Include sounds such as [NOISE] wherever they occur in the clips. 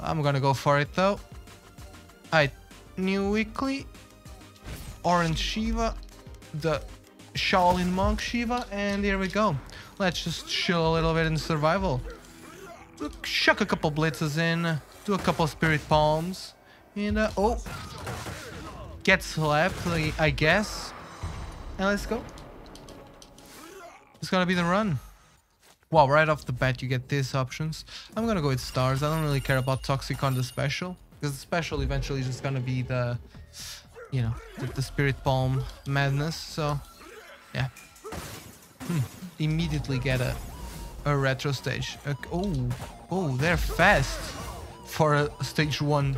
I'm gonna go for it though. Alright, new weekly. Orange Shiva. The Shaolin Monk Shiva. And here we go. Let's just chill a little bit in survival. Chuck a couple blitzes in. Do a couple spirit palms. And uh, oh. Get slapped, I guess. And let's go. It's gonna be the run. Wow, right off the bat you get these options. I'm gonna go with stars. I don't really care about Toxic on the special. Because the special eventually is just gonna be the, you know, the, the Spirit Palm madness. So, yeah. Hmm. Immediately get a, a retro stage. oh, oh, they're fast for a stage one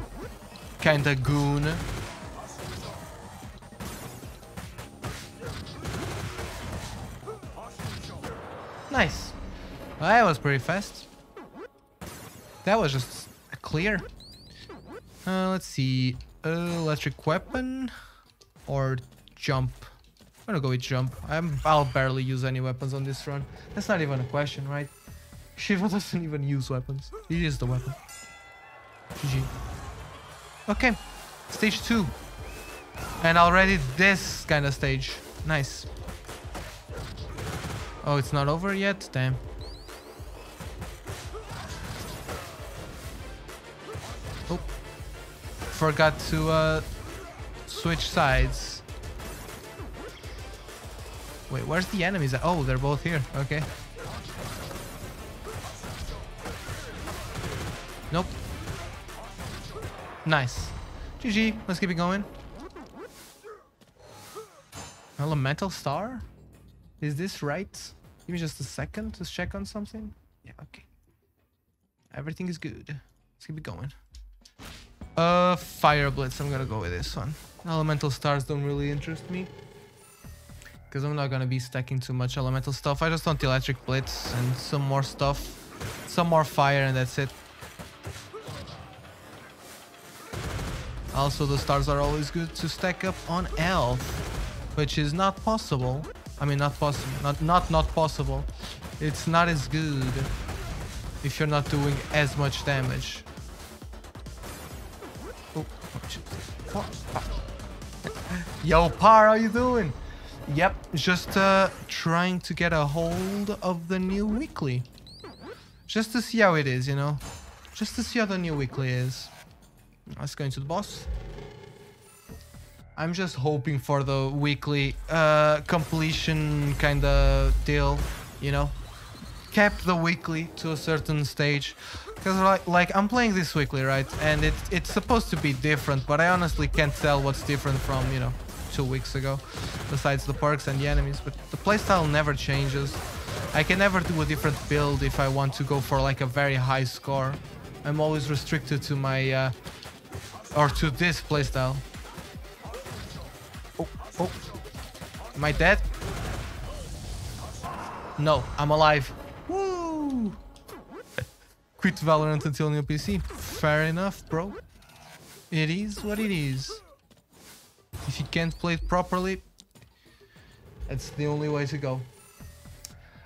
kinda goon. Nice. Well, that was pretty fast. That was just clear. Uh, let's see. Electric weapon or jump. I'm gonna go with jump. I'm, I'll barely use any weapons on this run. That's not even a question, right? Shiva [LAUGHS] doesn't even use weapons. He is the weapon. GG. Okay, stage two. And already this kind of stage. Nice. Oh, it's not over yet? Damn. Forgot to uh, switch sides. Wait, where's the enemies? Oh, they're both here. Okay. Nope. Nice. GG. Let's keep it going. Elemental star? Is this right? Give me just a second to check on something. Yeah, okay. Everything is good. Let's keep it going. Uh, Fire Blitz. I'm gonna go with this one. Elemental stars don't really interest me. Because I'm not gonna be stacking too much elemental stuff. I just want the electric blitz and some more stuff. Some more fire and that's it. Also, the stars are always good to stack up on elf. Which is not possible I mean, not possible. Not not not possible. It's not as good if you're not doing as much damage. [LAUGHS] Yo, Par, how you doing? Yep, just uh, trying to get a hold of the new weekly. Just to see how it is, you know? Just to see how the new weekly is. Let's go into the boss. I'm just hoping for the weekly uh, completion kind of deal, you know? Kept the weekly to a certain stage. Because like, like, I'm playing this weekly, right? And it, it's supposed to be different, but I honestly can't tell what's different from, you know, two weeks ago. Besides the perks and the enemies. But the playstyle never changes. I can never do a different build if I want to go for like a very high score. I'm always restricted to my... Uh, or to this playstyle. Oh. Am I dead? No, I'm alive. Quit Valorant until new PC. Fair enough, bro. It is what it is. If you can't play it properly, that's the only way to go.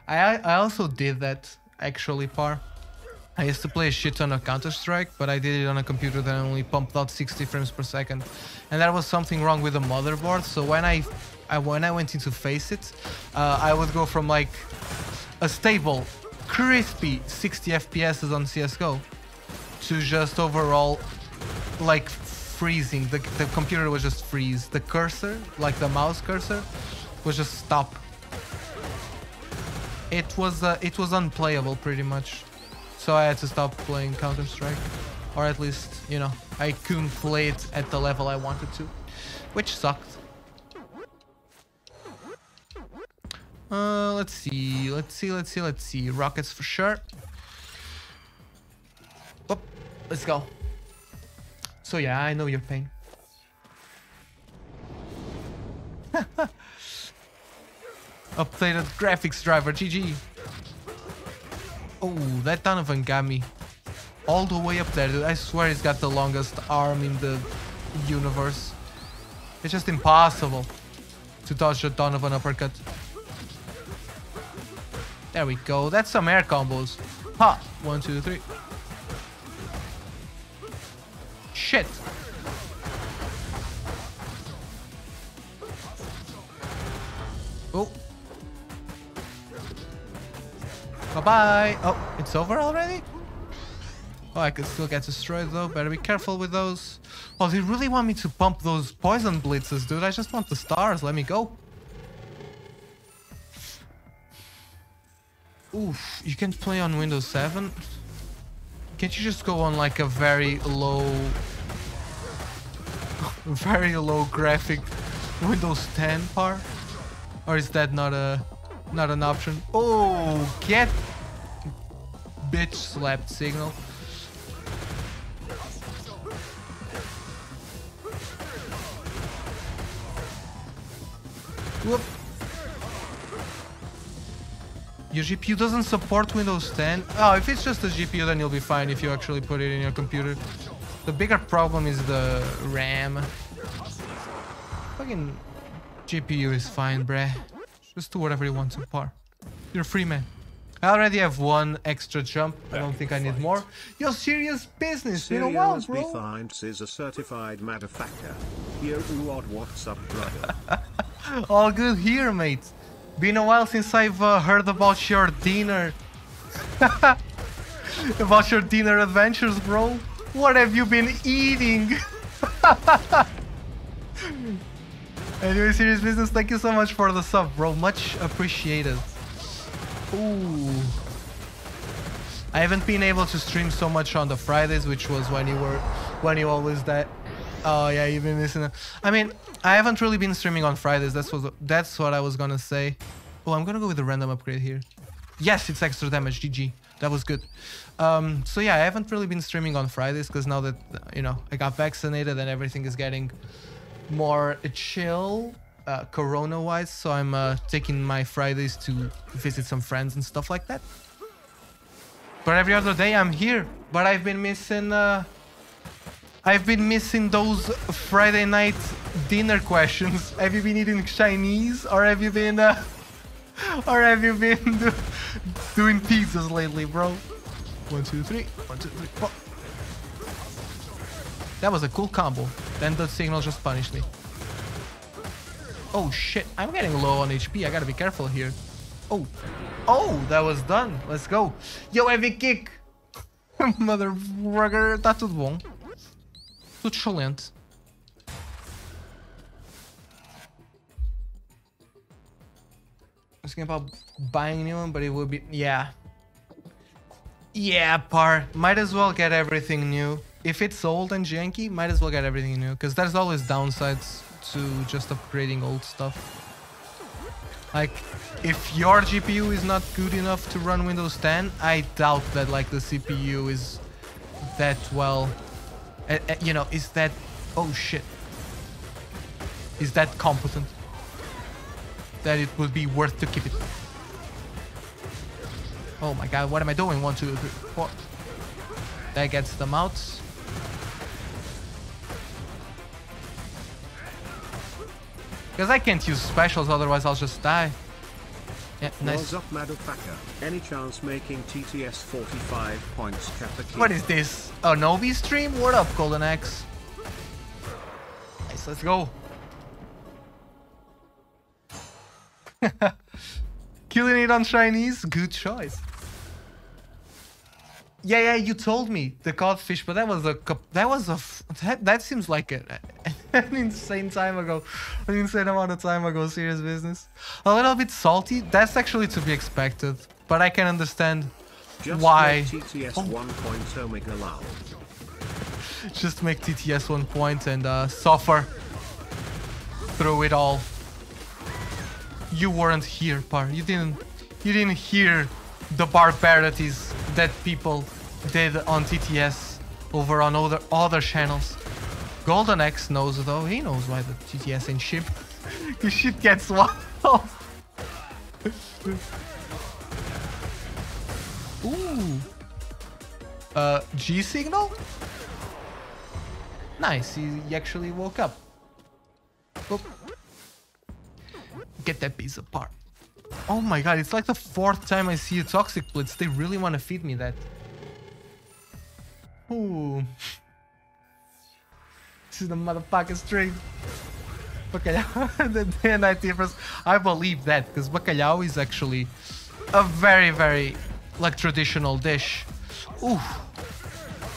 I I also did that, actually, Par. I used to play a shit ton of Counter-Strike, but I did it on a computer that only pumped out 60 frames per second. And there was something wrong with the motherboard, so when I, I when I went into FACEIT, uh, I would go from like a stable, crispy 60 FPS on CSGO to just overall like freezing. The, the computer was just freeze. The cursor, like the mouse cursor, was just stop. It was uh, it was unplayable pretty much. So I had to stop playing Counter-Strike. Or at least, you know, I couldn't play it at the level I wanted to. Which sucked. Uh, let's see, let's see, let's see, let's see. Rockets for sure. Oh, let's go. So yeah, I know your pain. [LAUGHS] Updated graphics driver, GG. Oh, that Donovan got me. All the way up there, dude. I swear he's got the longest arm in the universe. It's just impossible to dodge a Donovan uppercut. There we go. That's some air combos. Ha! One, two, three. shit. Oh. Bye-bye. Oh, it's over already? Oh, I could still get destroyed though. Better be careful with those. Oh, they really want me to pump those poison blitzes, dude. I just want the stars. Let me go. Oof, you can't play on Windows 7? Can't you just go on like a very low... [LAUGHS] very low graphic Windows 10 part? Or is that not a... not an option? Oh, get... Bitch slapped signal. Whoop. Your GPU doesn't support Windows 10? Oh, if it's just a GPU, then you'll be fine if you actually put it in your computer. The bigger problem is the RAM. Fucking GPU is fine, bruh. Just do whatever you want so far. You're free man. I already have one extra jump. I don't think I need more. You're serious business. Been a while, bro. Behind is a certified motherfucker. Yo, what, what's up, brother? [LAUGHS] All good here, mate. Been a while since I've uh, heard about your dinner. [LAUGHS] about your dinner adventures, bro. What have you been eating? [LAUGHS] anyway, serious business, thank you so much for the sub, bro. Much appreciated. Ooh. I haven't been able to stream so much on the Fridays, which was when you were, when you always that. Oh yeah, you've been missing. I mean, I haven't really been streaming on Fridays. That's what that's what I was gonna say. Oh, I'm gonna go with a random upgrade here. Yes, it's extra damage. GG. That was good. Um, so yeah, I haven't really been streaming on Fridays because now that you know I got vaccinated and everything is getting more chill, uh, Corona-wise. So I'm uh, taking my Fridays to visit some friends and stuff like that. But every other day I'm here. But I've been missing. Uh, I've been missing those Friday night dinner questions. [LAUGHS] Have you been eating Chinese or have you been uh, [LAUGHS] or have you been [LAUGHS] do doing pizzas lately, bro? One, two, three. One, two, three, four. That was a cool combo. Then the signal just punished me. Oh shit, I'm getting low on HP. I gotta be careful here. Oh. Oh, that was done. Let's go. Yo, heavy kick. Motherfucker, tá tudo bom. Tudo excelente. Thinking about buying new one, but it would be... Yeah. Yeah, par. Might as well get everything new. If it's old and janky, might as well get everything new. Because there's always downsides to just upgrading old stuff. Like, if your GPU is not good enough to run Windows 10, I doubt that like the CPU is that well uh, uh, you know, is that... Oh, shit. Is that competent? That it would be worth to keep it. Oh my god, what am I doing? One, two, three, four. That gets them out. Because I can't use specials, otherwise I'll just die. Yeah, nice. Up? Any chance making TTS 45 points Kappa What is this? A Novi stream? What up, Golden X? Nice, let's go. [LAUGHS] Killing it on Chinese? Good choice. Yeah, yeah, you told me the codfish, but that was a that was a that, that seems like a, [LAUGHS] an insane time ago, an insane amount of time ago. Serious business. A little bit salty. That's actually to be expected, but I can understand Just why. TTS oh. 1.0 Omega loud. Just make TTS one point and uh, suffer through it all. You weren't here, Par. You didn't. You didn't hear the barbarities that people did on TTS over on other other channels. Golden X knows though, he knows why the TTS ain't ship. [LAUGHS] His shit gets [LAUGHS] wild. Ooh. Uh, G signal? Nice, he, he actually woke up. Oop. Get that piece apart. Oh my god, it's like the fourth time I see a Toxic Blitz. They really want to feed me that. Ooh. this is the motherfucking string. Bacalhau, [LAUGHS] the day difference. I believe that because bacalhau is actually a very, very like traditional dish. Ooh.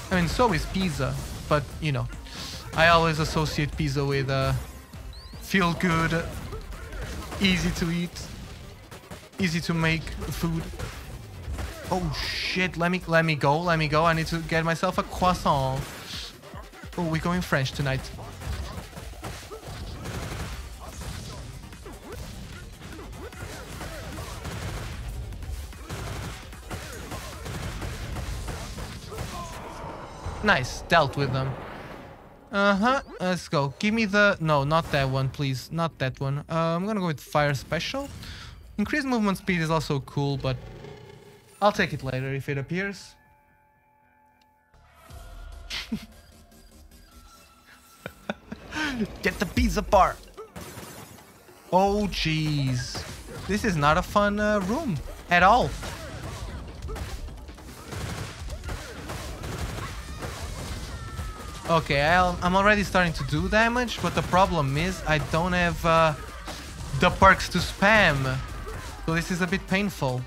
I mean, so is pizza, but you know, I always associate pizza with uh, feel good, easy to eat, easy to make food. Oh shit! Let me let me go. Let me go. I need to get myself a croissant. Oh, we're going French tonight. Nice, dealt with them. Uh-huh, let's go. Give me the... No, not that one, please. Not that one. Uh, I'm gonna go with Fire Special. Increased movement speed is also cool, but... I'll take it later if it appears. [LAUGHS] Get the pizza part! Oh, jeez. This is not a fun uh, room at all. Okay, i am already starting to do damage, but the problem is I don't have uh, the perks to spam. So this is a bit painful.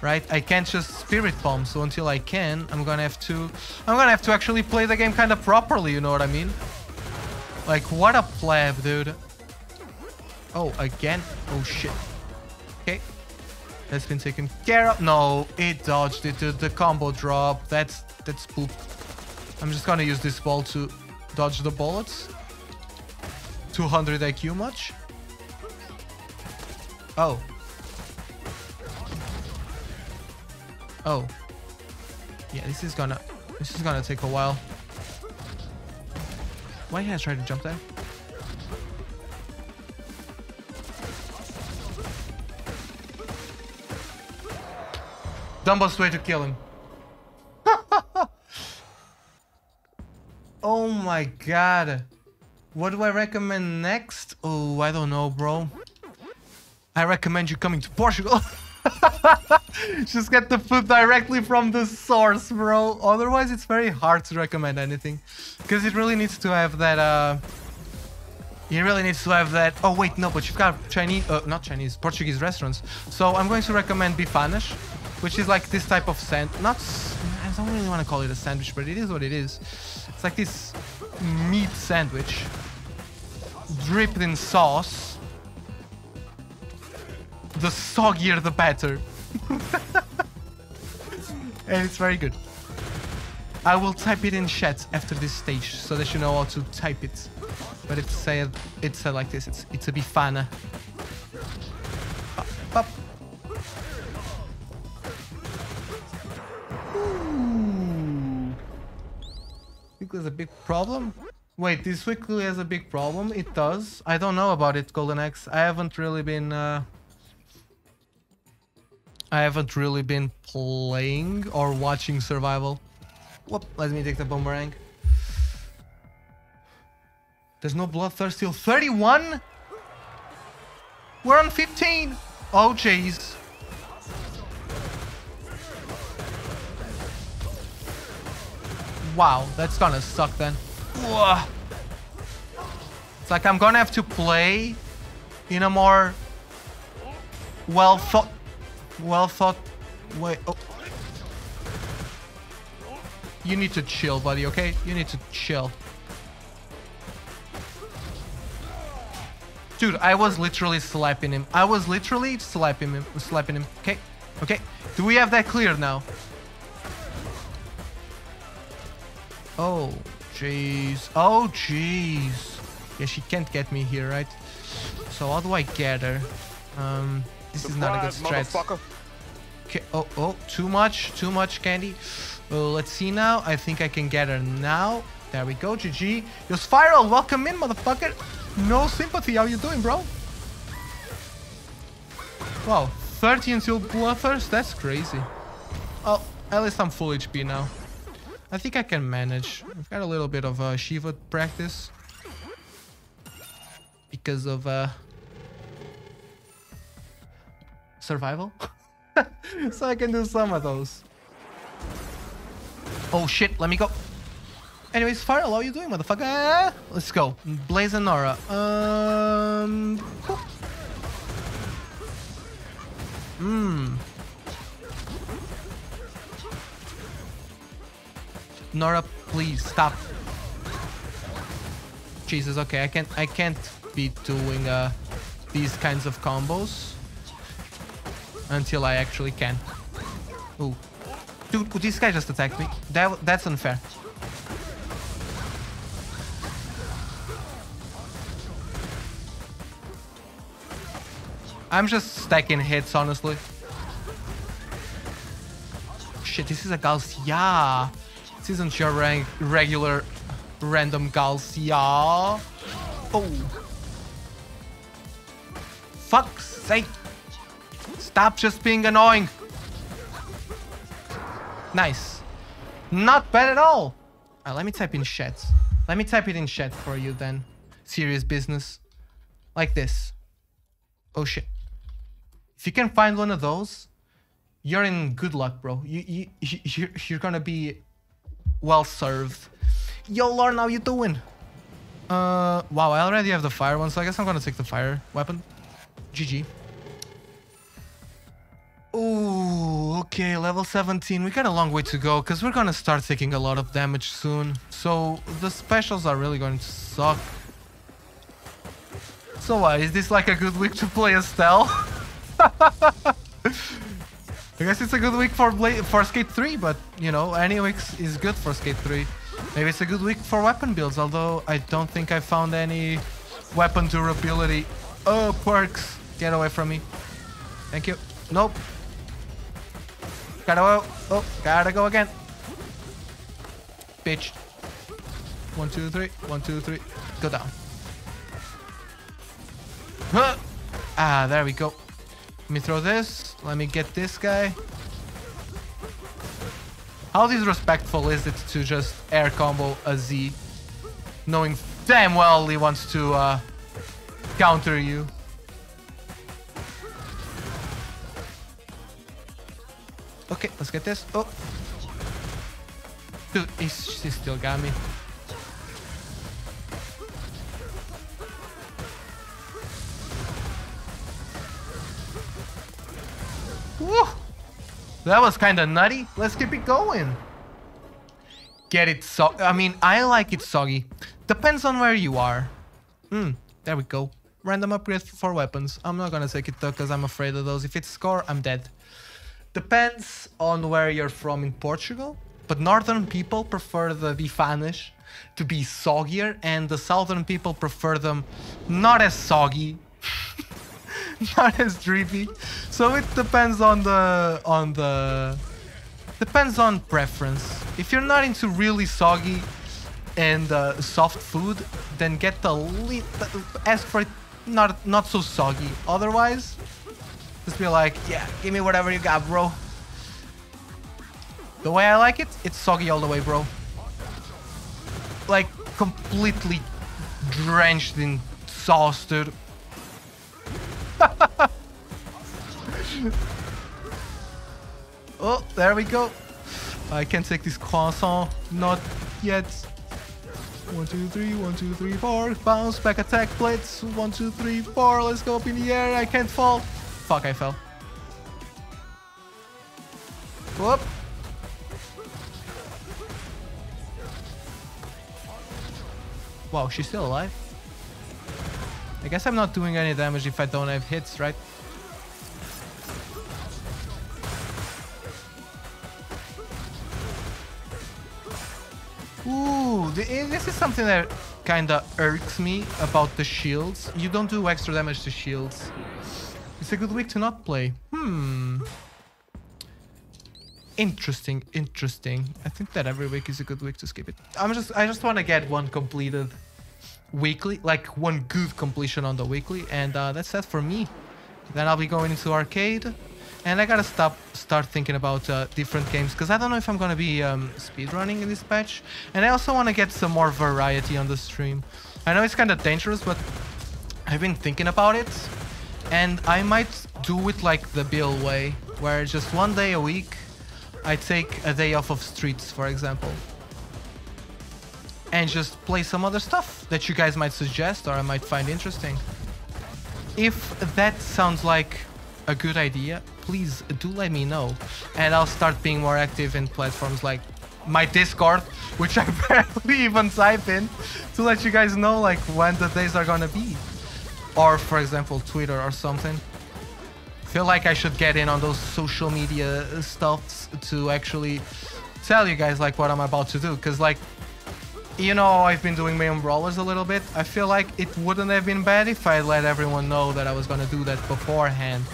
Right? I can't just spirit bomb, so until I can, I'm gonna have to... I'm gonna have to actually play the game kind of properly, you know what I mean? Like, what a pleb, dude. Oh, again? Oh, shit. Okay. That's been taken care of. No, it dodged it. The, the combo drop. That's, that's poop. I'm just gonna use this ball to dodge the bullets. 200 IQ much? Oh. Oh. Yeah, this is gonna this is gonna take a while. Why has tried to jump there? Dumbest way to kill him. [LAUGHS] Oh my god. What do I recommend next? Oh, I don't know, bro. I recommend you coming to Portugal. [LAUGHS] [LAUGHS] Just get the food directly from the source, bro. Otherwise, it's very hard to recommend anything. Because it really needs to have that, uh... It really needs to have that... Oh, wait, no, but you've got Chinese... Uh, not Chinese, Portuguese restaurants. So I'm going to recommend Bifanas, which is like this type of sand... Not... I don't really want to call it a sandwich, but it is what it is. It's like this meat sandwich dripped in sauce. The soggier the better. [LAUGHS] and it's very good. I will type it in chat after this stage so that you know how to type it. But it's said it's said like this. It's it's a bifana. has a big problem? Wait, this weekly has a big problem? It does? I don't know about it, Golden X. I haven't really been... Uh, I haven't really been playing or watching Survival. Whoop, let me take the boomerang. There's no bloodthirst till 31? We're on 15! Oh, jeez. Wow, that's gonna suck then. It's like I'm gonna have to play in a more well thought, well thought way. Oh. You need to chill, buddy, okay? You need to chill. Dude, I was literally slapping him. I was literally slapping him, slapping him. Okay, okay. Do we have that clear now? Oh, jeez. Oh, jeez. Yeah, she can't get me here, right? So how do I get her? Um, this Surprise, is not a good strat. Okay. Oh, oh, too much, too much candy. Well, let's see now. I think I can get her now. There we go, GG. Yo, Spiral, welcome in, motherfucker. No sympathy. How you doing, bro? Wow, 30 until Bloodthirst? That's crazy. Oh, at least I'm full HP now. I think I can manage. I've got a little bit of uh, Shiva practice. Because of uh, survival. [LAUGHS] so I can do some of those. Oh shit, let me go. Anyways, Fire, how are you doing, motherfucker? Let's go. Blaze and Nora. Um. Hmm. Nora, please stop. Jesus, okay, I can't I can't be doing uh these kinds of combos until I actually can. Ooh. Dude, could this guy just attacked me. That that's unfair. I'm just stacking hits, honestly. Shit, this is a Galsia. This isn't your rank regular random Galsia. Oh. Fuck's sake. Stop just being annoying. Nice. Not bad at all. Uh, let me type in chat. Let me type it in chat for you then. Serious business. Like this. Oh shit. If you can find one of those, you're in good luck, bro. You, you, you, you're gonna be well served. Yo, Lorne, how you doing? Uh, wow, I already have the fire one, so I guess I'm gonna take the fire weapon. GG. Ooh, okay, level 17. We got a long way to go, because we're gonna start taking a lot of damage soon. So, the specials are really going to suck. So what, is this like a good week to play Estelle? [LAUGHS] I guess it's a good week for for Skate 3, but you know, any week is good for Skate 3. Maybe it's a good week for weapon builds, although I don't think I found any weapon durability. Oh, perks! Get away from me. Thank you. Nope. Gotta go. Oh, gotta go again. Bitch. One, two, three. One, two, three. Go down. Huh. Ah, there we go. Let me throw this. Let me get this guy. How disrespectful is it to just air combo a Z, knowing damn well he wants to uh, counter you. Okay, let's get this. Oh. Dude, he's, he still got me. Woo! That was kind of nutty. Let's keep it going. Get it so... I mean, I like it soggy. Depends on where you are. Hmm, there we go. Random upgrade for weapons. I'm not gonna take it though, because I'm afraid of those. If it's score, I'm dead. Depends on where you're from in Portugal. But northern people prefer the Bifanish to be soggier, and the southern people prefer them not as soggy. [LAUGHS] not as drippy. So it depends on the on the depends on preference. If you're not into really soggy and uh, soft food, then get the ask for it not not so soggy. Otherwise, just be like, yeah, give me whatever you got, bro. The way I like it, it's soggy all the way, bro. Like completely drenched in sauce, dude. [LAUGHS] oh, there we go. I can take this croissant. Not yet. One, two, three, one, two, three, four. Bounce back attack blitz. One, two, three, four. Let's go up in the air. I can't fall. Fuck, I fell. Whoop. Wow, she's still alive. I guess I'm not doing any damage if I don't have hits, right? Ooh, eh, this is something that kinda irks me about the shields. You don't do extra damage to shields. It's a good week to not play. Hmm. Interesting, interesting. I think that every week is a good week to skip it. I'm just, I just want to get one completed weekly, like one good completion on the weekly, and uh, that's that for me. Then I'll be going into arcade, and I gotta stop, start thinking about uh, different games because I don't know if I'm gonna be um, speedrunning in this patch, and I also want to get some more variety on the stream. I know it's kind of dangerous, but I've been thinking about it, and I might do it like the Bill way, where just one day a week I take a day off of streets, for example. and just play some other stuff that you guys might suggest or I might find interesting. If that sounds like a good idea, please do let me know. And I'll start being more active in platforms like my Discord, which I [LAUGHS] barely even type in, to let you guys know like when the days are gonna be. Or for example, Twitter or something. Feel like I should get in on those social media stuffs to actually tell you guys like what I'm about to do. Cause like you know, I've been doing Mayhem Brawlers a little bit. I feel like it wouldn't have been bad if I let everyone know that I was gonna do that beforehand.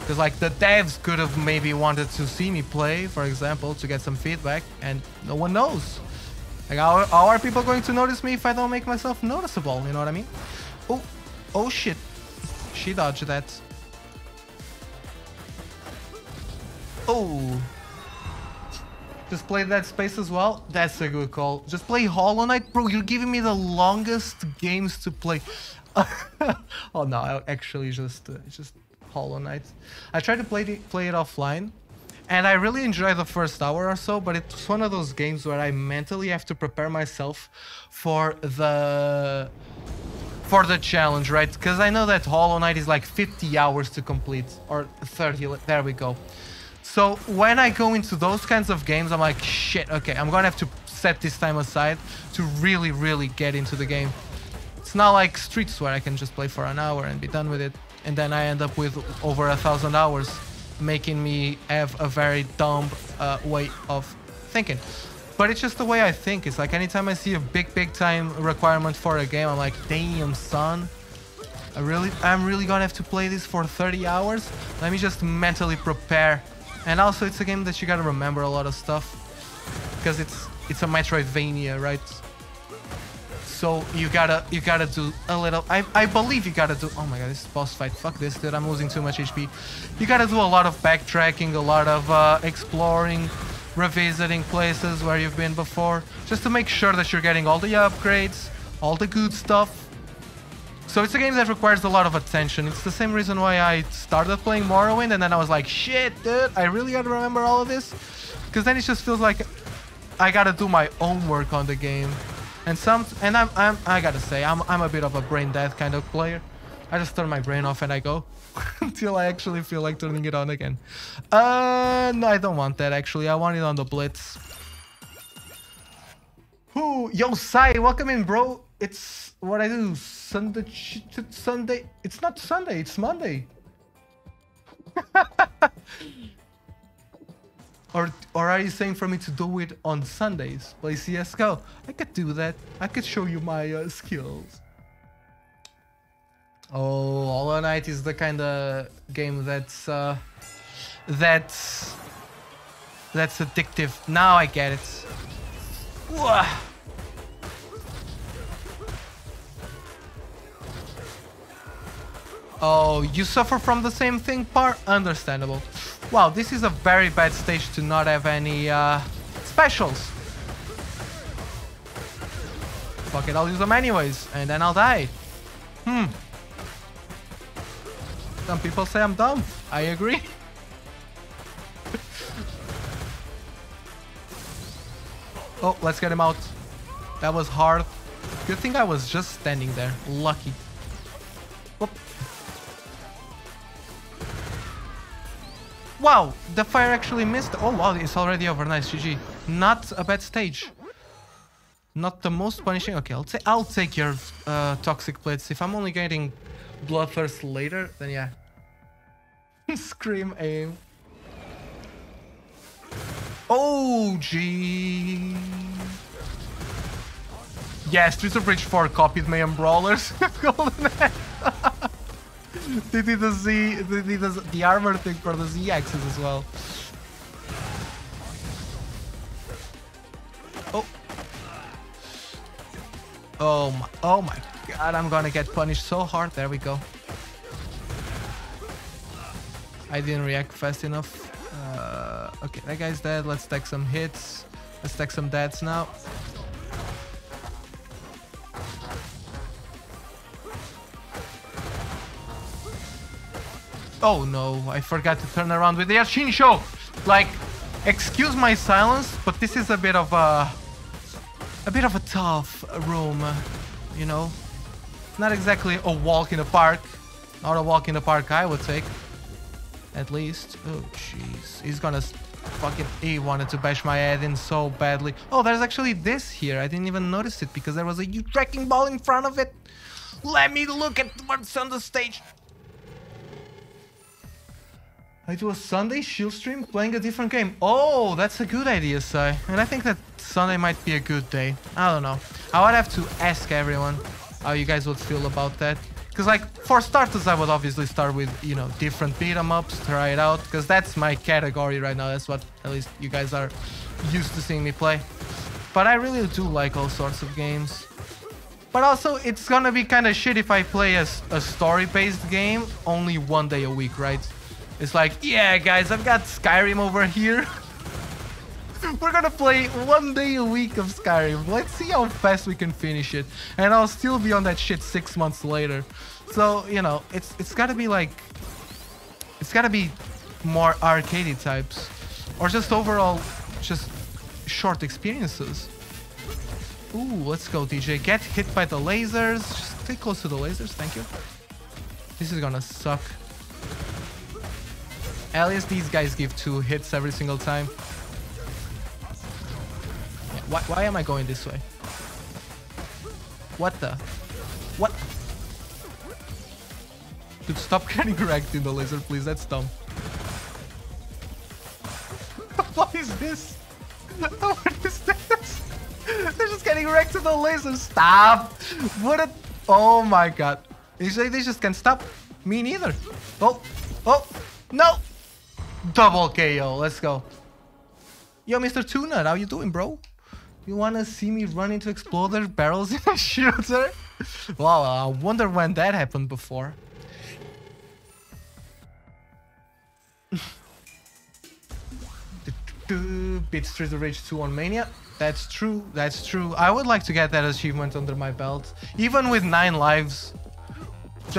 Because like the devs could have maybe wanted to see me play, for example, to get some feedback, and no one knows. Like how, how are people going to notice me if I don't make myself noticeable? You know what I mean? Oh, oh shit. She dodged that. Oh. Just play that space as well. That's a good call. Just play Hollow Knight, bro. You're giving me the longest games to play. [LAUGHS] oh no, I actually just uh, just Hollow Knight. I tried to play the, play it offline, and I really enjoyed the first hour or so. But it's one of those games where I mentally have to prepare myself for the for the challenge, right? Because I know that Hollow Knight is like 50 hours to complete, or 30. There we go. So when I go into those kinds of games, I'm like, shit, okay, I'm gonna have to set this time aside to really, really get into the game. It's not like Streets where I can just play for an hour and be done with it. And then I end up with over a thousand hours, making me have a very dumb uh, way of thinking. But it's just the way I think. It's like anytime I see a big, big time requirement for a game, I'm like, damn, son. I really, I'm really gonna have to play this for 30 hours. Let me just mentally prepare and also, it's a game that you gotta remember a lot of stuff. Because it's it's a Metroidvania, right? So you gotta you gotta do a little. I I believe you gotta do. Oh my god, this is boss fight. Fuck this, dude. I'm losing too much HP. You gotta do a lot of backtracking, a lot of uh, exploring, revisiting places where you've been before, just to make sure that you're getting all the upgrades, all the good stuff. So it's a game that requires a lot of attention. It's the same reason why I started playing Morrowind and then I was like, shit, dude, I really gotta remember all of this. Because then it just feels like I gotta do my own work on the game. And some, and I'm, I'm, I gotta say, I'm, I'm a bit of a brain dead kind of player. I just turn my brain off and I go [LAUGHS] until I actually feel like turning it on again. Uh, no, I don't want that actually. I want it on the Blitz. Who? Yo, Sai, welcome in, bro. It's what I do. Sunday, Sunday. It's not Sunday. It's Monday. [LAUGHS] or or are you saying for me to do it on Sundays? Play CS:GO. I could do that. I could show you my uh, skills. Oh, Hollow Knight is the kind of game that's uh, that's that's addictive. Now I get it. Whoa. Oh, you suffer from the same thing, Par? Understandable. Wow, this is a very bad stage to not have any uh, specials. Fuck it, I'll use them anyways, and then I'll die. Hmm. Some people say I'm dumb. I agree. [LAUGHS] oh, let's get him out. That was hard. Good thing I was just standing there. Lucky. Whoop. Wow, the fire actually missed. Oh wow, it's already over. Nice, GG. Not a bad stage. Not the most punishing. Okay, I'll, I'll take your uh, toxic blitz. If I'm only getting bloodthirst later, then yeah. [LAUGHS] Scream aim. Oh, gee. Yeah, Streets of Rage 4 copied Mayhem Brawlers. [LAUGHS] Golden [LAUGHS] they did the Z, they did the, the armor thing for the Z axis as well. Oh. Oh my, oh my god, I'm gonna get punished so hard. There we go. I didn't react fast enough. Uh, okay, that guy's dead. Let's take some hits. Let's take some deaths now. Oh no, I forgot to turn around with the Yashinsho! Like, excuse my silence, but this is a bit of a... a bit of a tough room, you know. Not exactly a walk in the park. Not a walk in the park I would take. At least. Oh, jeez. He's gonna fucking... He wanted to bash my head in so badly. Oh, there's actually this here. I didn't even notice it because there was a wrecking ball in front of it. Let me look at what's on the stage. I do a Sunday shield stream playing a different game. Oh, that's a good idea, Sai. And I think that Sunday might be a good day. I don't know. I would have to ask everyone how you guys would feel about that. Because, like, for starters, I would obviously start with, you know, different beat 'em ups, try it out. Because that's my category right now. That's what, at least, you guys are used to seeing me play. But I really do like all sorts of games. But also, it's gonna be kind of shit if I play a, a story-based game only one day a week, right? It's like, yeah, guys, I've got Skyrim over here. [LAUGHS] We're gonna play one day a week of Skyrim. Let's see how fast we can finish it. And I'll still be on that shit six months later. So, you know, it's it's gotta be like... It's gotta be more arcadey types. Or just overall, just short experiences. Ooh, let's go, DJ. Get hit by the lasers. Just stay close to the lasers, thank you. This is gonna suck. At least these guys give two hits every single time. Why, why am I going this way? What the? What? Dude, stop [LAUGHS] getting wrecked in the laser, please. That's dumb. [LAUGHS] what is this? [LAUGHS] what is this? They're just getting wrecked in the laser. Stop! What a... Oh my god. They just can't stop. Me neither. Oh! Oh! No! Double KO. Let's go. Yo, Mr. Tuna, how you doing, bro? You wanna see me run into exploder barrels [LAUGHS] in a shooter? wow, I wonder when that happened before. Beat Street of Rage 2 on Mania. That's true, that's true. I would like to get that achievement under my belt. Even with 9 lives.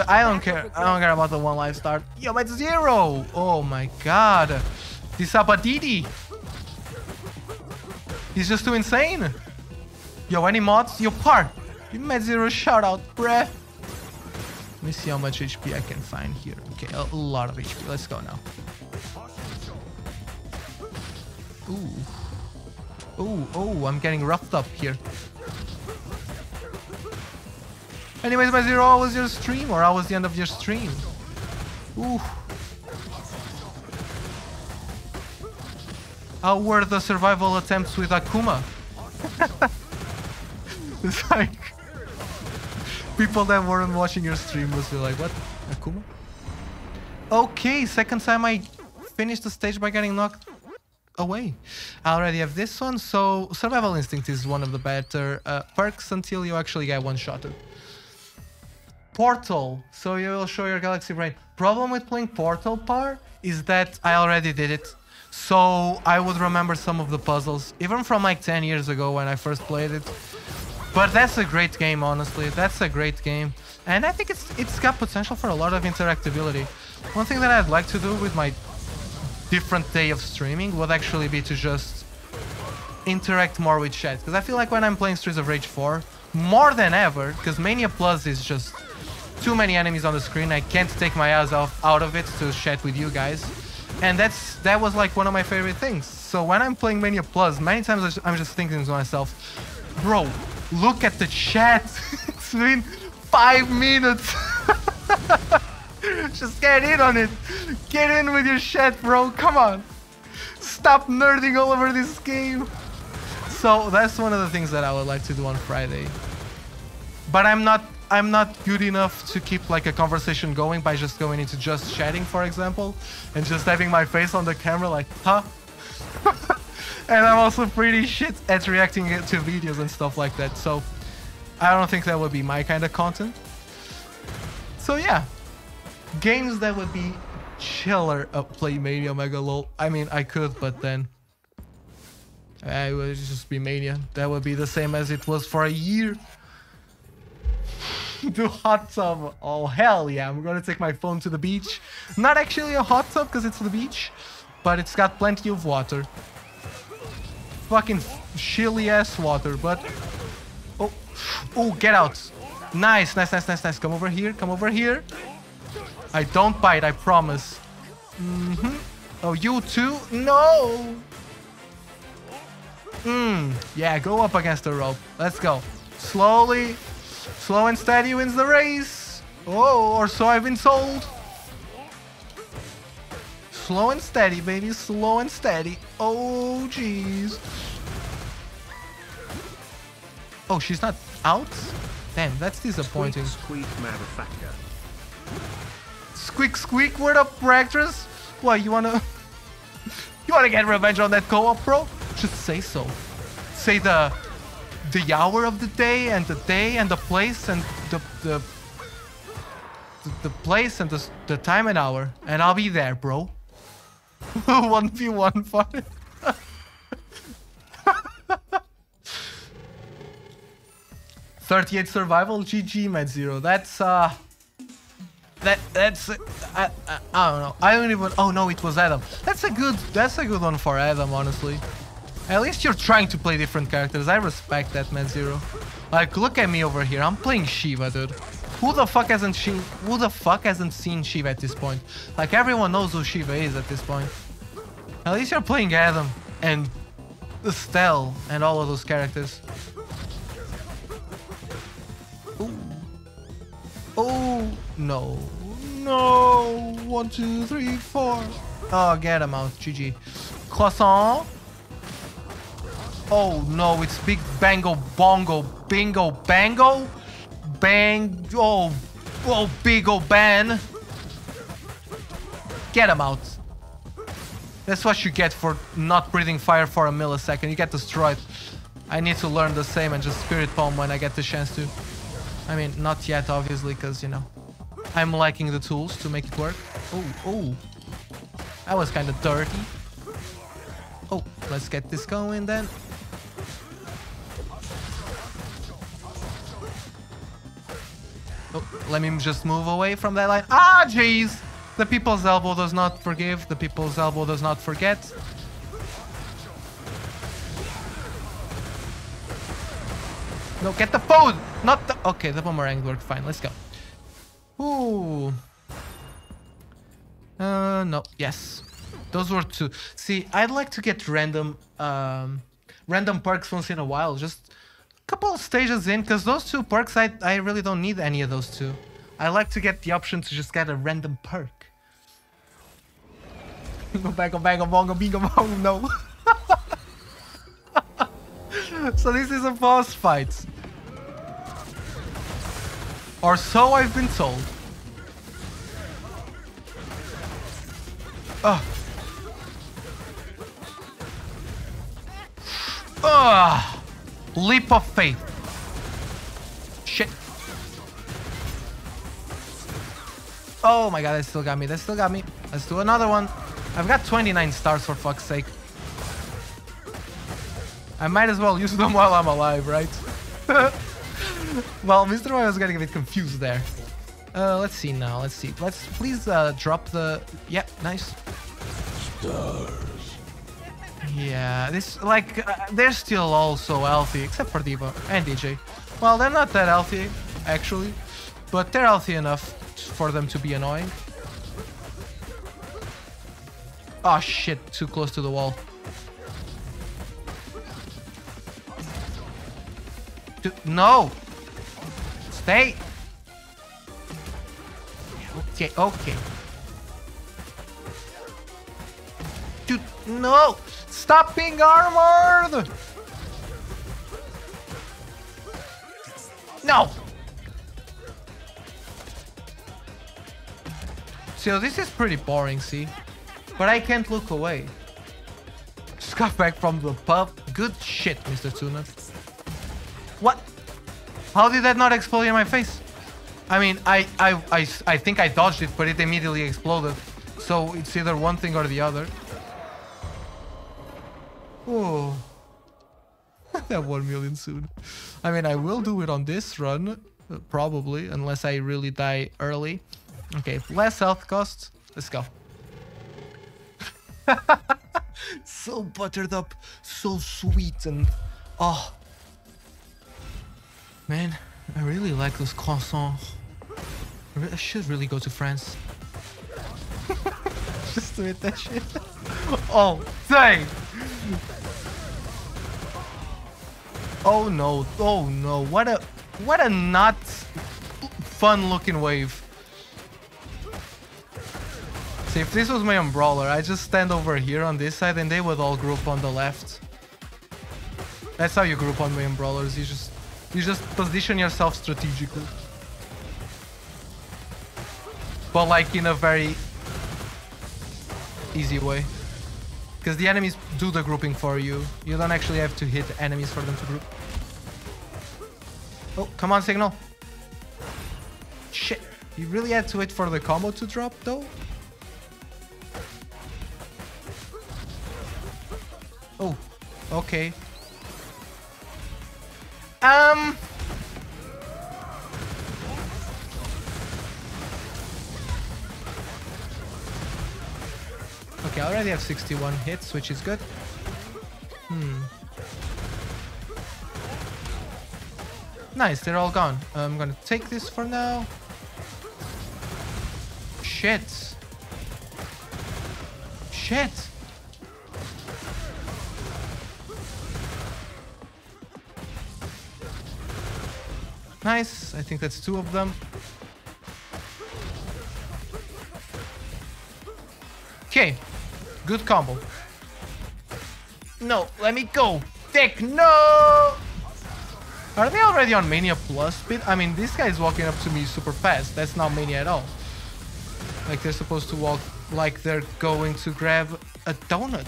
I don't care. I don't care about the one life start. Yo, it's zero. Oh my god. This Abadede. He's just too insane. Yo, any mods? Yo, par. You made zero shout out, bruh. Let me see how much HP I can find here. Okay, a lot of HP. Let's go now. Ooh. Ooh, oh, I'm getting roughed up here. Anyways, my zero, how was your stream? Or how was the end of your stream? Ooh. How were the survival attempts with Akuma? [LAUGHS] it's like... People that weren't watching your stream must be like, what? Akuma? Okay, second time I finished the stage by getting knocked away. I already have this one, so Survival Instinct is one of the better uh, perks until you actually get one-shotted. Portal, so you will show your Galaxy Brain. Problem with playing Portal Par is that I already did it. So I would remember some of the puzzles, even from like 10 years ago when I first played it. But that's a great game, honestly. That's a great game. And I think it's it's got potential for a lot of interactability. One thing that I'd like to do with my different day of streaming would actually be to just interact more with chat. Because I feel like when I'm playing Streets of Rage 4, more than ever, because Mania Plus is just too many enemies on the screen. I can't take my eyes off out of it to chat with you guys. And that's that was like one of my favorite things. So when I'm playing Mania Plus, many times I'm just thinking to myself, bro, look at the chat. [LAUGHS] it's been five minutes. [LAUGHS] just get in on it. Get in with your chat, bro. Come on. Stop nerding all over this game. So that's one of the things that I would like to do on Friday. But I'm not I'm not good enough to keep like a conversation going by just going into just chatting, for example, and just having my face on the camera like, huh? [LAUGHS] and I'm also pretty shit at reacting to videos and stuff like that. So I don't think that would be my kind of content. So yeah, games that would be chiller up oh, play Mania Mega LOL. I mean, I could, but then I would just be Mania. That would be the same as it was for a year. [LAUGHS] do hot tub. Oh, hell yeah. I'm gonna take my phone to the beach. Not actually a hot tub because it's the beach, but it's got plenty of water. Fucking chilly ass water, but Oh, oh, get out. Nice, nice, nice, nice, nice. Come over here, come over here. I don't bite, I promise. Mm-hmm. Oh, you too? No! Hmm, yeah, go up against the rope. Let's go. Slowly, slow and steady wins the race. Oh, or so I've been told. Slow and steady, baby. Slow and steady. Oh, jeez. Oh, she's not out? Damn, that's disappointing. Squeak, squeak, motherfucker. Squeak, squeak, word up, Rectress? What, you wanna... [LAUGHS] you wanna get revenge on that co-op, bro? Just say so. Say the... The hour of the day, and the day, and the place, and the... The, the, place, and the, the time and hour. And I'll be there, bro. [LAUGHS] 1v1 fight. Thirty-eight survival, GG, Med Zero. That's uh, that that's uh, I, I, I don't know. I don't even. Oh no, it was Adam. That's a good. That's a good one for Adam, honestly. At least you're trying to play different characters. I respect that, Med Zero. Like, look at me over here. I'm playing Shiva, dude. Who the fuck hasn't seen? Who the fuck hasn't seen Shiva at this point? Like everyone knows who Shiva is at this point. At least you're playing Adam and Estelle and all of those characters. Ooh. Oh no, no! One, two, three, four. Oh, get him out. GG. Croissant. Oh no, it's Big Bango Bongo Bingo Bango? Bang Oh Oh Big O ban. Get him out. That's what you get for not breathing fire for a millisecond. You get destroyed. I need to learn the same and just spirit palm when I get the chance to. I mean not yet obviously because you know I'm lacking the tools to make it work. Oh oh. That was kind of dirty. Oh, let's get this going then. Let me just move away from that line. Ah, jeez! The people's elbow does not forgive. The people's elbow does not forget. No, get the phone! Not the... Okay, the boomerang worked fine. Let's go. Ooh. Uh, no. Yes. Those were two. See, I'd like to get random, um, random perks once in a while. Just couple of stages in, because those two perks, I, I really don't need any of those two. I like to get the option to just get a random perk. [LAUGHS] Go back, go back, go bongo, bingo, bongo, no. [LAUGHS] so this is a boss fight. Or so I've been told. Ugh. Ugh. Leap of faith. Shit. Oh my god, they still got me. They still got me. Let's do another one. I've got 29 stars for fuck's sake. I might as well use them [LAUGHS] while I'm alive, right? [LAUGHS] well, Mr. Y was getting a bit confused there. Uh, let's see now. Let's see. Let's please uh, drop the... Yeah, nice. Stars. Yeah, this like uh, they're still also healthy, except for Diva and DJ. Well, they're not that healthy, actually, but they're healthy enough for them to be annoying. Oh shit, too close to the wall. No! Stay! Okay, okay. Dude, no! Stop being armored! No! So this is pretty boring, see? But I can't look away. Just got back from the pub. Good shit, Mr. Tuna. What? How did that not explode in my face? I mean, I, I, I, I think I dodged it, but it immediately exploded. So it's either one thing or the other. That 1 million soon. I mean, I will do it on this run, uh, probably, unless I really die early. Okay, less health cost. Let's go. [LAUGHS] so buttered up, so sweet, and... Oh. Man, I really like those croissants. I should really go to France. [LAUGHS] Just to eat that shit. [LAUGHS] oh, dang! Oh no, oh no, what a what a not fun looking wave. See, if this was my Umbrawler, I just stand over here on this side and they would all group on the left. That's how you group on my brawlers. You just you just position yourself strategically. But like in a very easy way. Because the enemies do the grouping for you. You don't actually have to hit enemies for them to group. Oh, come on, Signal. Shit. You really had to wait for the combo to drop, though? Oh, okay. Um... Okay, I already have 61 hits, which is good. Hmm. Nice, they're all gone. I'm gonna take this for now. Shit. Shit. Nice, I think that's two of them. Okay, good combo. No, let me go. Dick, no! Are they already on Mania Plus speed? I mean, this guy is walking up to me super fast. That's not Mania at all. Like they're supposed to walk like they're going to grab a donut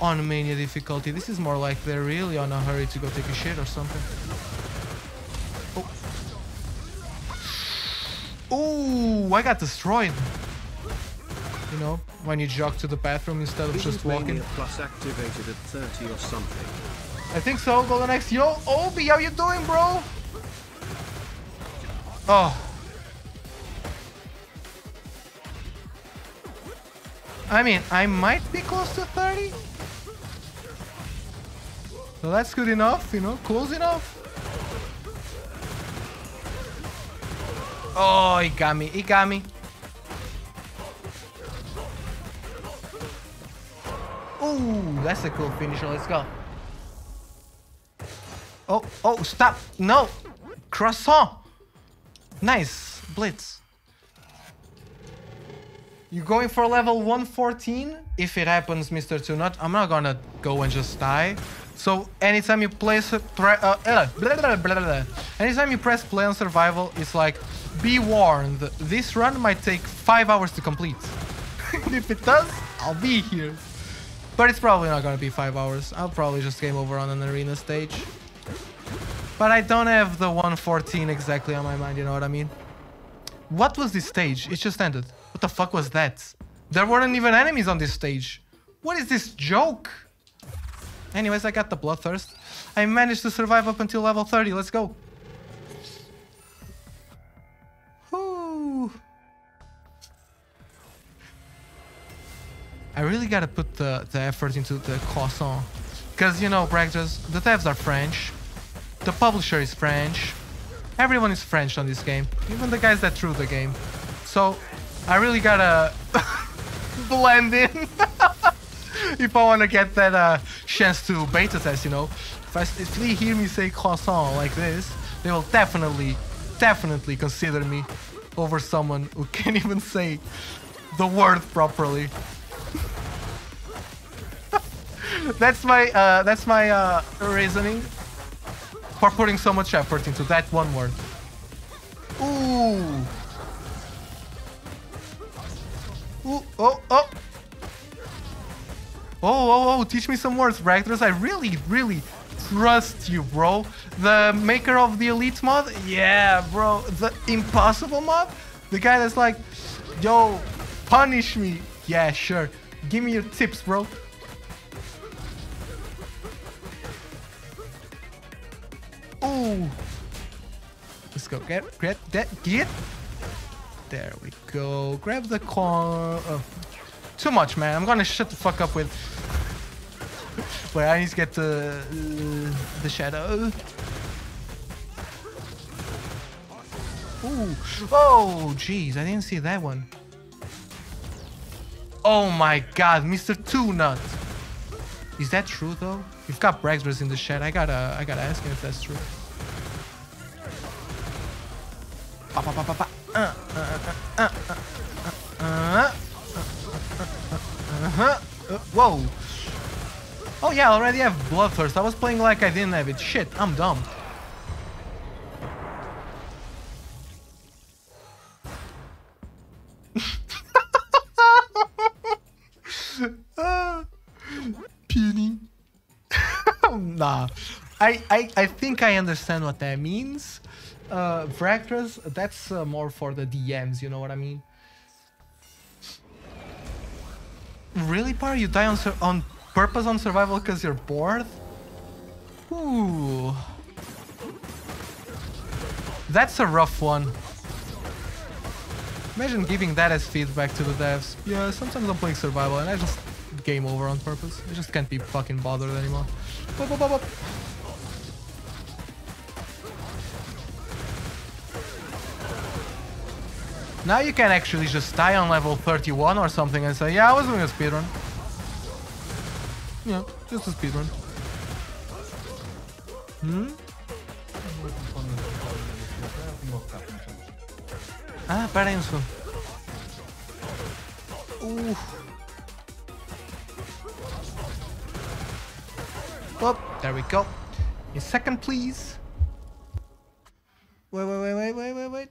on Mania difficulty. This is more like they're really on a hurry to go take a shit or something. Oh. Ooh, I got destroyed. You know, when you jog to the bathroom instead of Isn't just walking. Plus activated at 30 or something? I think so. Go Golden X. Yo, Obi, how you doing, bro? Oh. I mean, I might be close to 30. So that's good enough, you know, close enough. Oh, he got me. He got me. That's a cool finisher. Let's go. Oh, oh, stop. No. Croissant. Nice. Blitz. You're going for level 114? If it happens, Mr. Tunut, I'm not gonna go and just die. So anytime you place a uh, uh, blah, blah, blah. anytime you press play on survival, it's like be warned. This run might take five hours to complete. [LAUGHS] if it does, I'll be here. But it's probably not gonna be five hours. I'll probably just game over on an arena stage. But I don't have the 114 exactly on my mind, you know what I mean? What was this stage? It just ended. What the fuck was that? There weren't even enemies on this stage. What is this joke? Anyways, I got the bloodthirst. I managed to survive up until level 30. Let's go. I really gotta put the, the effort into the croissant. Because, you know, Bragders, the devs are French. The publisher is French. Everyone is French on this game. Even the guys that threw the game. So, I really gotta [LAUGHS] blend in. [LAUGHS] if I want to get that uh, chance to beta test, you know. If, I, if they hear me say croissant like this, they will definitely, definitely consider me over someone who [LAUGHS] can't even say the word properly. [LAUGHS] that's my uh, that's my uh, reasoning for putting so much effort into that one word. Ooh. Ooh, oh, oh. Oh, oh, oh, teach me some words, Rakdos. I really, really trust you, bro. The maker of the Elite mod? Yeah, bro. The Impossible mod? The guy that's like, yo, punish me. Yeah, sure. Give me your tips, bro. Oh, Let's go. Get, grab that. Get. There we go. Grab the car. Oh. Too much, man. I'm gonna shut the fuck up with. [LAUGHS] Wait, I need to get the uh, the shadow. Ooh. Oh, jeez. I didn't see that one. Oh my god, Mr. Two Nut. Is that true though? We've got Braxbers in the chat. I gotta, I gotta ask him if that's true. Uh, uh, uh, uh, uh, uh, uh, uh, Whoa. Oh yeah, I already have Bloodthirst. I was playing like I didn't have it. Shit, I'm dumb. Ah, Puny. [LAUGHS] nah. I, I, I think I understand what that means. Uh, that's uh, more for the DMs, you know what I mean? Really, Par? You die on, on purpose on survival because you're bored? Ooh. That's a rough one. Imagine giving that as feedback to the devs. Yeah, sometimes I'm playing survival and I just game over on purpose. I just can't be fucking bothered anymore. Bop, bop, bop. Now you can actually just die on level 31 or something and say, yeah, I was doing a speedrun. Yeah, just a speedrun. Hmm? Ah, aí there we go. A second, please. Wait, wait, wait, wait, wait, wait, wait.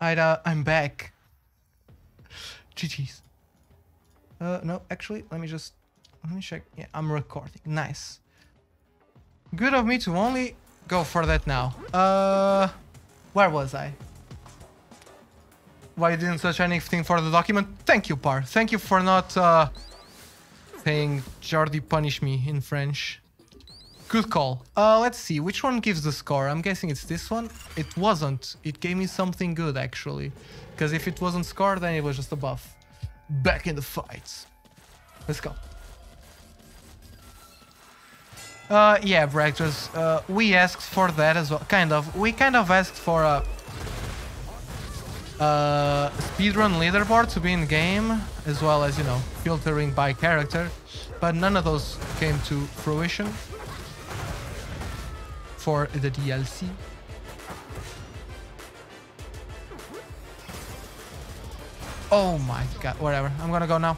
I, uh, I'm back. GG's. Uh, no, actually, let me just, let me check. Yeah, I'm recording. Nice. Good of me to only go for that now. Uh, where was I? Why didn't search anything for the document? Thank you, Par. Thank you for not, uh, saying Jordi punish me in French. Good call. Uh, let's see, which one gives the score? I'm guessing it's this one. It wasn't. It gave me something good, actually. Because if it wasn't score, then it was just a buff. Back in the fights. Let's go. Uh, yeah, Bractors, uh, we asked for that as well. Kind of. We kind of asked for a... Uh, speedrun leaderboard to be in game, as well as, you know, filtering by character. But none of those came to fruition for the DLC. Oh my god, whatever. I'm gonna go now.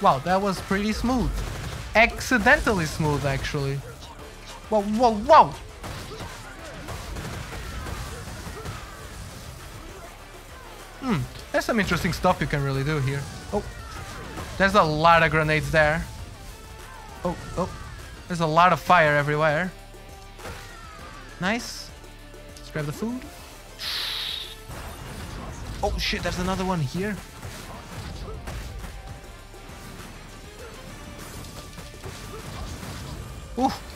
Wow, that was pretty smooth. Accidentally smooth, actually. Whoa, whoa, whoa! Hmm, there's some interesting stuff you can really do here. Oh, there's a lot of grenades there. Oh, oh, there's a lot of fire everywhere. Nice. Let's grab the food. Oh shit, there's another one here. Oof.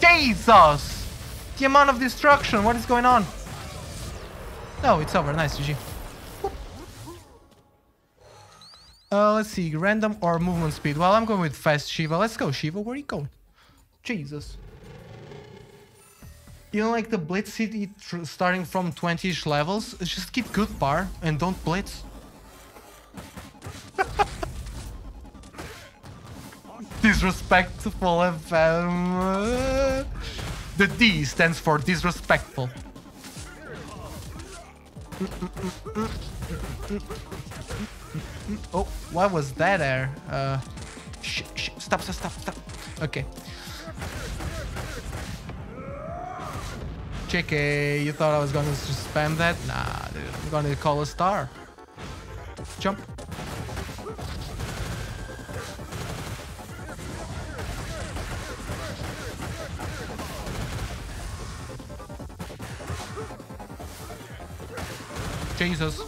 Jesus! The amount of destruction, what is going on? Oh, it's over. Nice, GG. Uh, let's see, random or movement speed. Well, I'm going with fast Shiva. Let's go, Shiva. Where are you going? Jesus. You know, like the Blitz City starting from 20-ish levels? Just keep good bar and don't blitz. [LAUGHS] Disrespectful FM. The D stands for disrespectful. Oh, what was that there? Uh, shit, stop, stop, stop, stop. Okay. JK, you thought I was gonna spam that? Nah, dude, I'm gonna call a star. Jump. Jesus.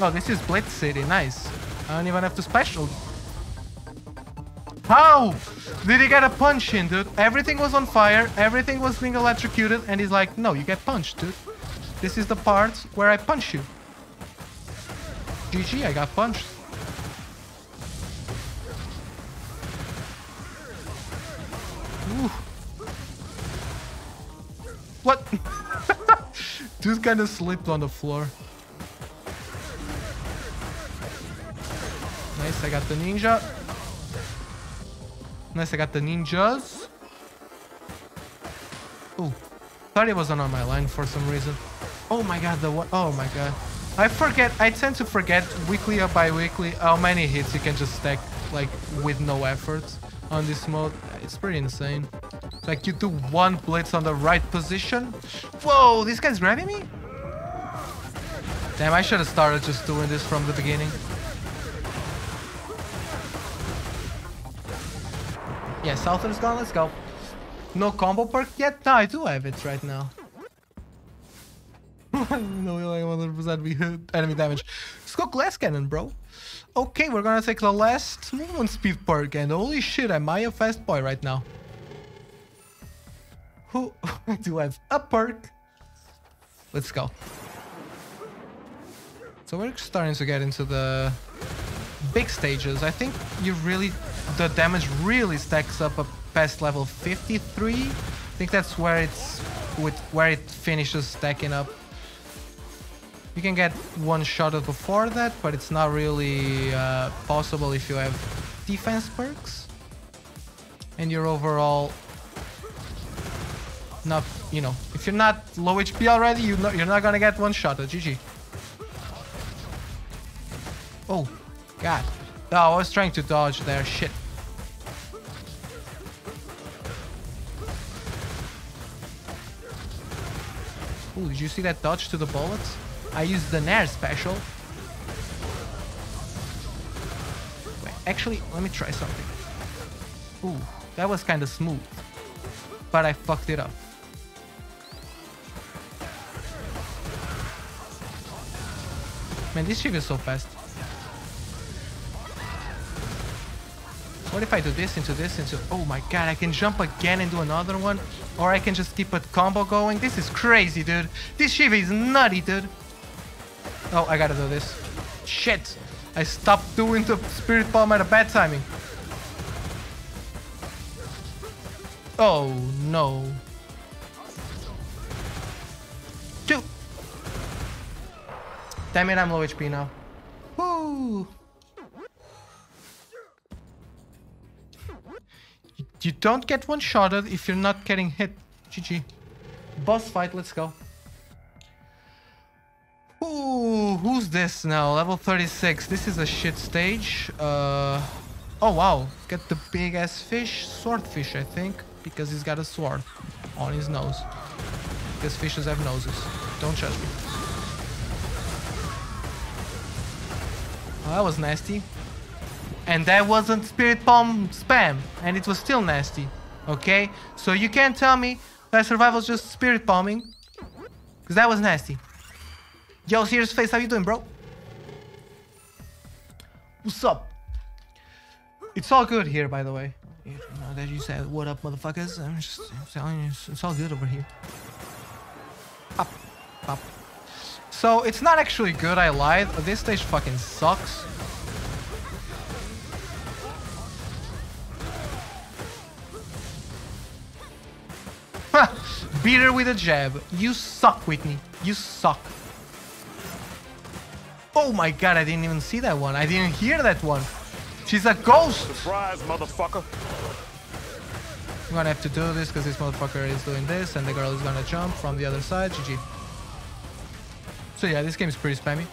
Oh, this is Blitz City. Nice. I don't even have to special. How did he get a punch in, dude? Everything was on fire. Everything was being electrocuted. And he's like, no, you get punched, dude. This is the part where I punch you. GG, I got punched. Just kind of slipped on the floor. Nice, I got the ninja. Nice, I got the ninjas. Ooh, thought it wasn't on my line for some reason. Oh my god, the what? Oh my god. I forget, I tend to forget weekly or bi-weekly how many hits you can just stack like with no effort on this mode. It's pretty insane. Like you do one blitz on the right position. Whoa, this guy's grabbing me? Damn, I should have started just doing this from the beginning. Yeah, Souther's gone, let's go. No combo perk yet? No, I do have it right now. [LAUGHS] no, like 100% we hit enemy damage. Let's go glass cannon, bro. Okay, we're gonna take the last movement speed perk, and holy shit, am I a fast boy right now? Who [LAUGHS] do I have a perk? Let's go. So we're starting to get into the big stages. I think you really, the damage really stacks up past level 53. I think that's where it's with where it finishes stacking up. You can get one shot before that, but it's not really uh, possible if you have defense perks. And your overall not, you know, if you're not low HP already, you know, you're not gonna get one shot GG. Oh, God. Oh, I was trying to dodge there. Shit. Ooh, did you see that dodge to the bullets? I used the Nair special. Wait, actually, let me try something. Ooh, that was kind of smooth. But I fucked it up. Man, this ship is so fast. What if I do this into this into... Oh my god, I can jump again and do another one? Or I can just keep a combo going? This is crazy, dude. This ship is nutty, dude. Oh, I gotta do this. Shit. I stopped doing the Spirit Bomb at a bad timing. Oh, no. Damn it, I'm low HP now. Woo! You don't get one-shotted if you're not getting hit. GG. Boss fight, let's go. Ooh, who's this now? Level 36. This is a shit stage. Uh, oh, wow. Get the big-ass fish. Swordfish, I think. Because he's got a sword on his nose. Because fishes have noses. Don't judge me. Oh, that was nasty. And that wasn't Spirit Palm spam. And it was still nasty. Okay? So you can't tell me that survival's just Spirit Bombing. Because that was nasty. Yo, serious face, how you doing, bro? What's up? It's all good here, by the way. You know that you said, what up, motherfuckers? I'm just telling you, it's, all good over here. Up, pop. So, it's not actually good, I lied. This stage fucking sucks. [LAUGHS] Beat her with a jab. You suck, Whitney. You suck. Oh my god, I didn't even see that one. I didn't hear that one. She's a ghost. Surprise, motherfucker. I'm gonna have to do this because this motherfucker is doing this and the girl is gonna jump from the other side. GG. So yeah, this game is pretty spammy.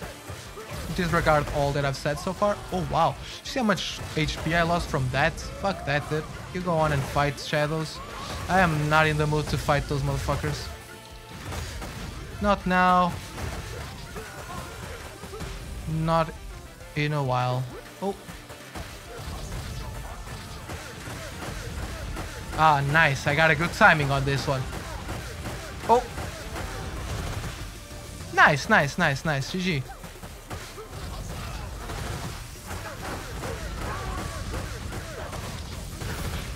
Disregard all that I've said so far. Oh wow. See how much HP I lost from that? Fuck that, dude. You go on and fight shadows. I am not in the mood to fight those motherfuckers. Not now. Not in a while. Oh. Ah, nice. I got a good timing on this one. Oh. Nice, nice, nice, nice. GG.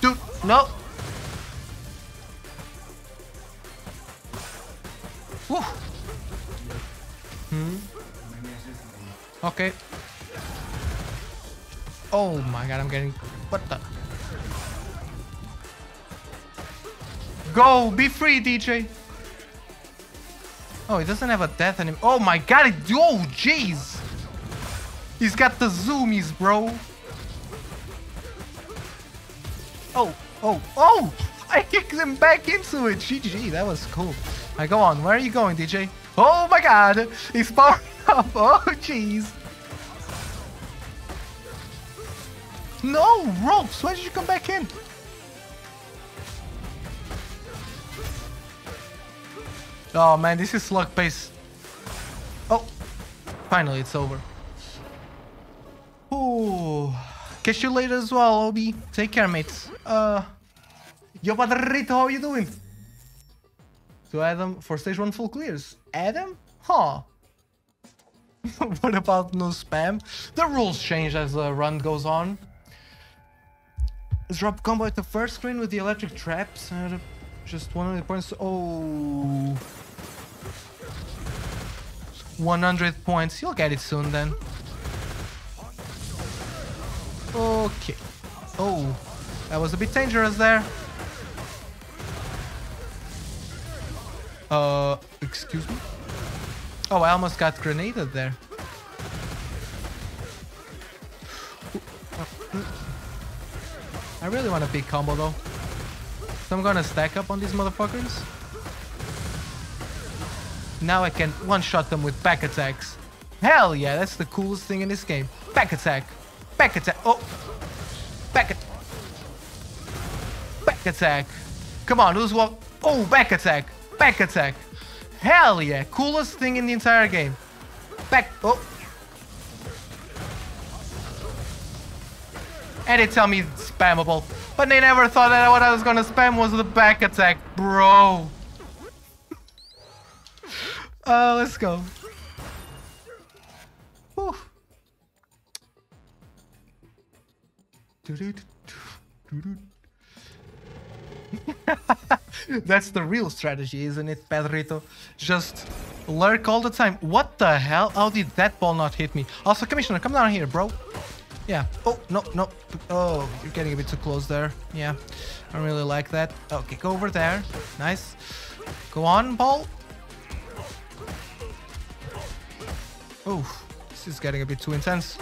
Dude, no. Woo. Hmm. Okay. Oh my god, I'm getting... What the... Go! Be free, DJ! Oh, he doesn't have a death anymore. Oh my god, it, oh jeez! He's got the zoomies, bro. Oh, oh, oh! [LAUGHS] I kicked him back into it. GG, that was cool. I go on. Where are you going, DJ? Oh my god! He's [LAUGHS] powering up. Oh, jeez. No, ropes. Why did you come back in? Oh man, this is slug pace. Oh, finally it's over. Ooh. Catch you later as well, Obi. Take care, mates. Uh, yo, Padrito, how you doing? To Adam for stage one full clears. Adam? Huh. [LAUGHS] what about no spam? The rules change as the run goes on. Drop combo at the first screen with the electric traps. Uh, just one of the points. Oh. 100 points. You'll get it soon then. Okay. Oh, that was a bit dangerous there. Uh, excuse me? Oh, I almost got grenaded there. I really want a big combo though. So I'm gonna stack up on these motherfuckers. Now I can one-shot them with back attacks. Hell yeah, that's the coolest thing in this game. Back attack. Back attack. Oh. Back attack. Back attack. Come on, who's what? Oh, back attack. Back attack. Hell yeah. Coolest thing in the entire game. Back. Oh. And they tell me it's spammable. But they never thought that what I was gonna spam was the back attack, bro. uh, let's go. [LAUGHS] That's the real strategy, isn't it, Pedrito? Just lurk all the time. What the hell? How did that ball not hit me? Also, Commissioner, come down here, bro. Yeah. Oh, no, no. Oh, you're getting a bit too close there. Yeah, I don't really like that. Okay, go over there. Nice. Go on, ball. Oh, this is getting a bit too intense.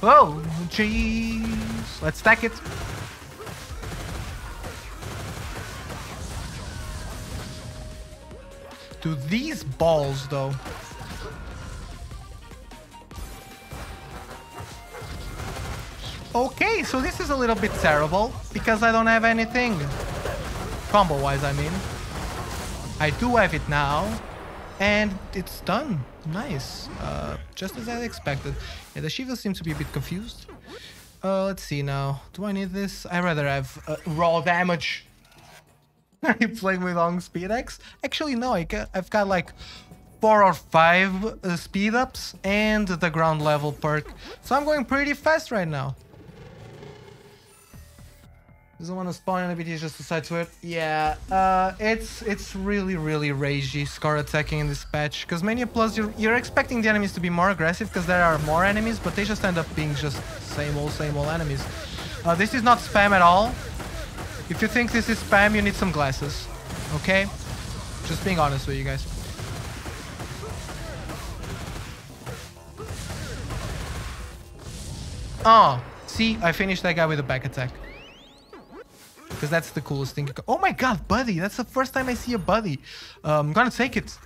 Oh, jeez. Let's stack it. To these balls, though. Okay, so this is a little bit terrible because I don't have anything. Combo-wise, I mean. I do have it now. And it's done. Nice. Uh, just as I expected. Yeah, the Shiva seems to be a bit confused. Uh, let's see now. Do I need this? i rather have uh, raw damage. [LAUGHS] Are you playing with long speed X? Actually, no. I I've got like four or five uh, speed ups and the ground level perk. So I'm going pretty fast right now. Doesn't want to spawn any BTs just decide to it. Yeah, uh, it's it's really, really ragey score attacking in this patch. Because Mania Plus, you're, you're expecting the enemies to be more aggressive because there are more enemies, but they just end up being just same old, same old enemies. Uh, this is not spam at all. If you think this is spam, you need some glasses. Okay? Just being honest with you guys. Oh, see, I finished that guy with a back attack. Because that's the coolest thing. Oh my god, buddy. That's the first time I see a buddy. Um, I'm gonna take it.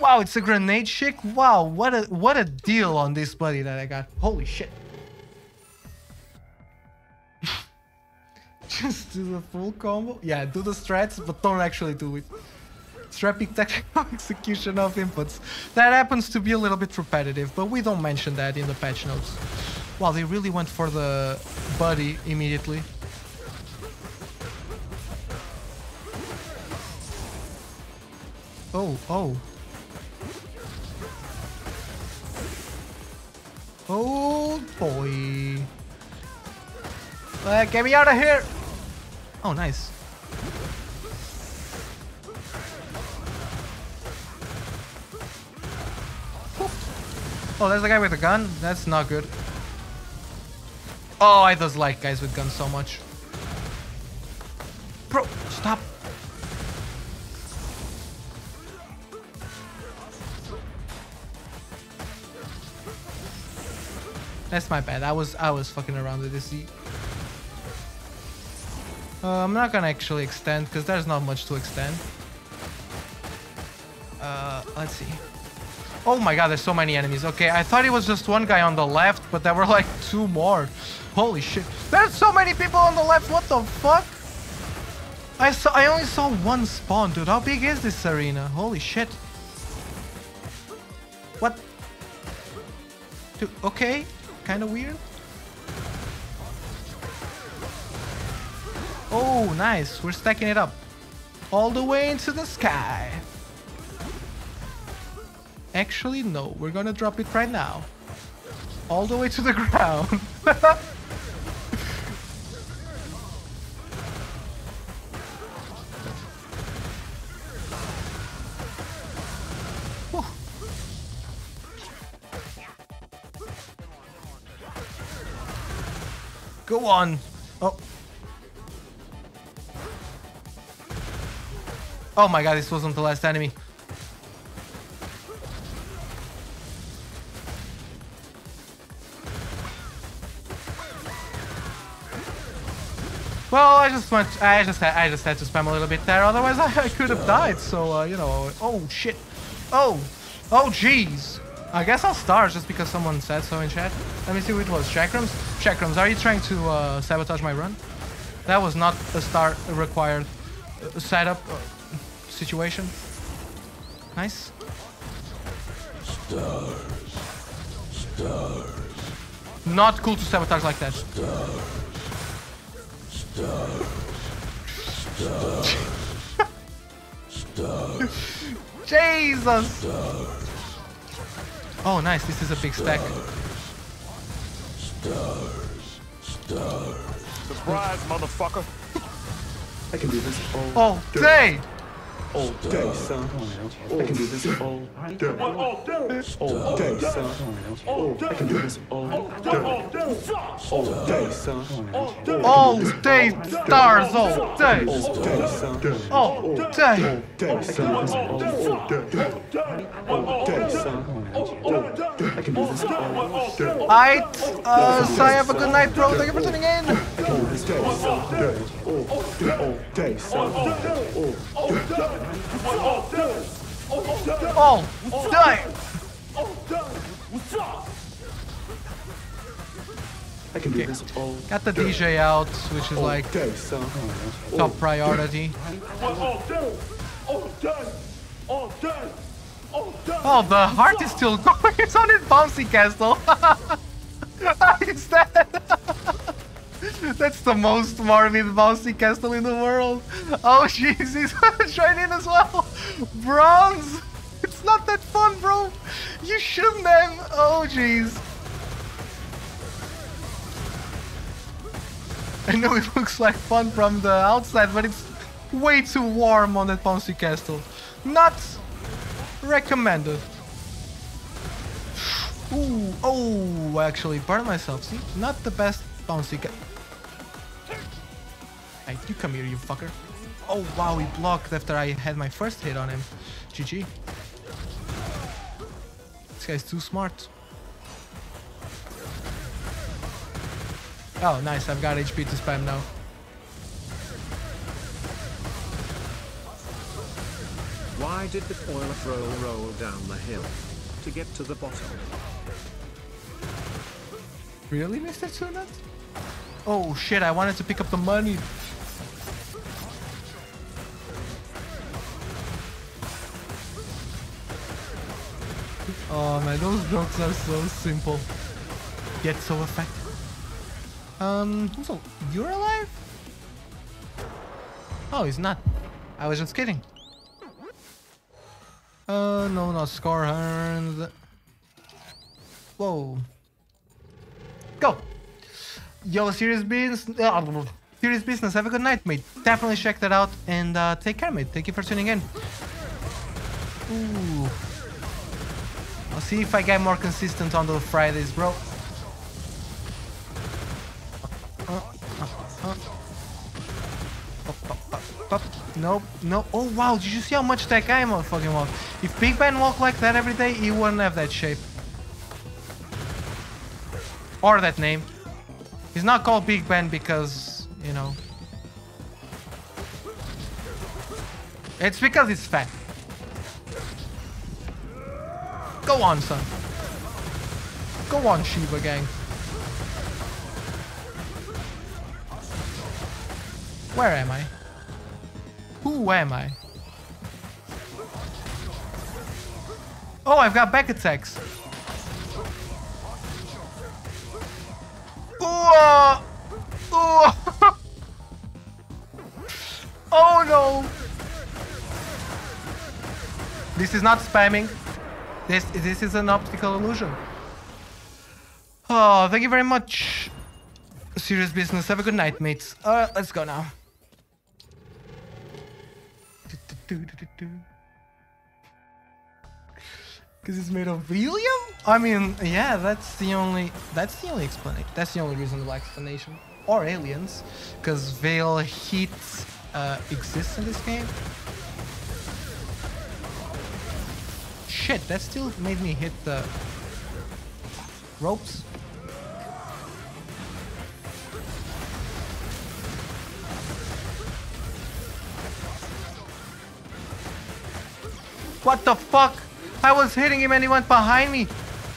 Wow, it's a grenade chick. Wow, what a what a deal on this buddy that I got. Holy shit. Just do the full combo. Yeah, do the strats, but don't actually do it. Strapping [LAUGHS] technical execution of inputs. That happens to be a little bit repetitive, but we don't mention that in the patch notes. Wow, they really went for the buddy immediately. Oh, oh. Oh boy. Uh, get me out of here! Oh, nice. Oh, there's the guy with a gun? That's not good. Oh, I just like guys with guns so much. Bro, stop. That's my bad. I was I was fucking around with this. Uh, I'm not gonna actually extend because there's not much to extend. Uh, let's see. Oh my god, there's so many enemies. Okay, I thought it was just one guy on the left, but there were like two more. Holy shit. There's so many people on the left. What the fuck? I saw I only saw one spawn, dude. How big is this arena? Holy shit. What? Dude, okay. Kind of weird. Oh, nice. We're stacking it up. All the way into the sky. Actually, no. We're gonna drop it right now. All the way to the [LAUGHS] ground. Go on. Oh. My god, this wasn't the last enemy. Well, I just went. I just had. I just had to spam a little bit there. Otherwise, I, I could have died. So uh, you know. Oh shit. Oh. Oh jeez. I guess I'll start just because someone said so in chat. Let me see who it was. Chakrams. Chakrams, are you trying to uh, sabotage my run? That was not a start required uh, setup situation. Nice. Stars. Stars. Not cool to sabotage like that. Stars. Stars. Stars. Stars. Jesus. Stars. Oh, nice. This is a big stack. Stars. Stars. Surprise, motherfucker. I can do this all, Oh, day. All day, son. I can do this all day, All day. all day, son. I can do this all day, All day. all day, son. All day stars. All day. All day, son. All day. All Day, son. All day, all day, son. I can do this all day. Alright. Uh, so have a good night, bro. Thank you for tuning in. I can do this day, son. Day, all day, all day, son. All day. All day. I can do this all Got the DJ out, which is all like day, son. top priority. All day. All day. All day. All day. Oh, the heart is still going. [LAUGHS] It's on its bouncy castle. [LAUGHS] it's dead. That's the most morbid bouncy castle in the world. Oh, [LAUGHS] jeez, he's joining as well. Bronze. It's not that fun, bro. You shouldn't have. Oh, jeez. I know it [LAUGHS] looks like fun from the outside, but it's way too warm on that bouncy castle. Not recommended. Ooh, oh, actually burned myself. See, not the best bouncy ca- Hey, you come here, you fucker. Oh wow, he blocked after I had my first hit on him. GG. This guy's too smart. Oh, nice. I've got HP to spam now. Why did the toilet roll roll down the hill? To get to the bottom. Really, Mr. Tunat? Oh shit, I wanted to pick up the money. Oh man, those jokes are so simple, yet so effective. Um, so you're alive? Oh, he's not. I was just kidding. Uh, no, not Scorhorn. Whoa. Go. Yo, serious business. Uh, serious business. Have a good night, mate. Definitely check that out and uh, take care, mate. Thank you for tuning in. Ooh. I'll see if I get more consistent on those Fridays, bro. Nope, no. Oh wow, did you see how much that guy motherfucking walked? If Big Ben walked like that every day, he wouldn't have that shape. Or that name. He's not called Big Ben because, you know. It's because he's fat. Go on, son. Go on, Shiva gang. Where am I? Who am I? Oh, I've got back attacks. Ooh, [LAUGHS] ooh. oh no! This is not spamming. This this is an optical illusion. Oh, thank you very much. Serious business. Have a good night, mates. Uh, let's go now. Because it's made of helium? I mean, yeah, that's the only that's the only explanation. That's the only reasonable explanation. Or aliens, because veil heat uh, exists in this game. Shit, that still made me hit the ropes. What the fuck? I was hitting him and he went behind me.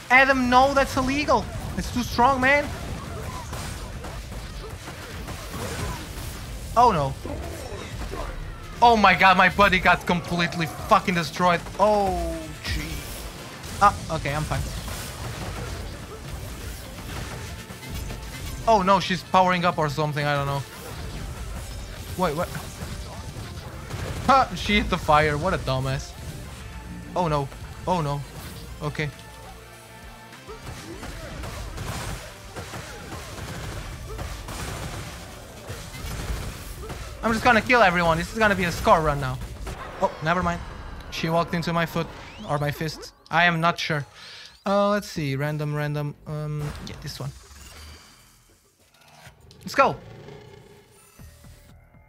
Adam, no, that's illegal. It's too strong, man. Oh no. Oh my god, my buddy got completely fucking destroyed. Oh. Ah, okay, I'm fine. Oh no, she's powering up or something, I don't know. Wait, what? Ha, she hit the fire, what a dumbass. Oh no. Oh no. Okay. I'm just gonna kill everyone. This is gonna be a score run now. Oh, never mind. She walked into my foot or my fist. I am not sure. Uh, let's see. Random, random. Um, yeah, this one. Let's go.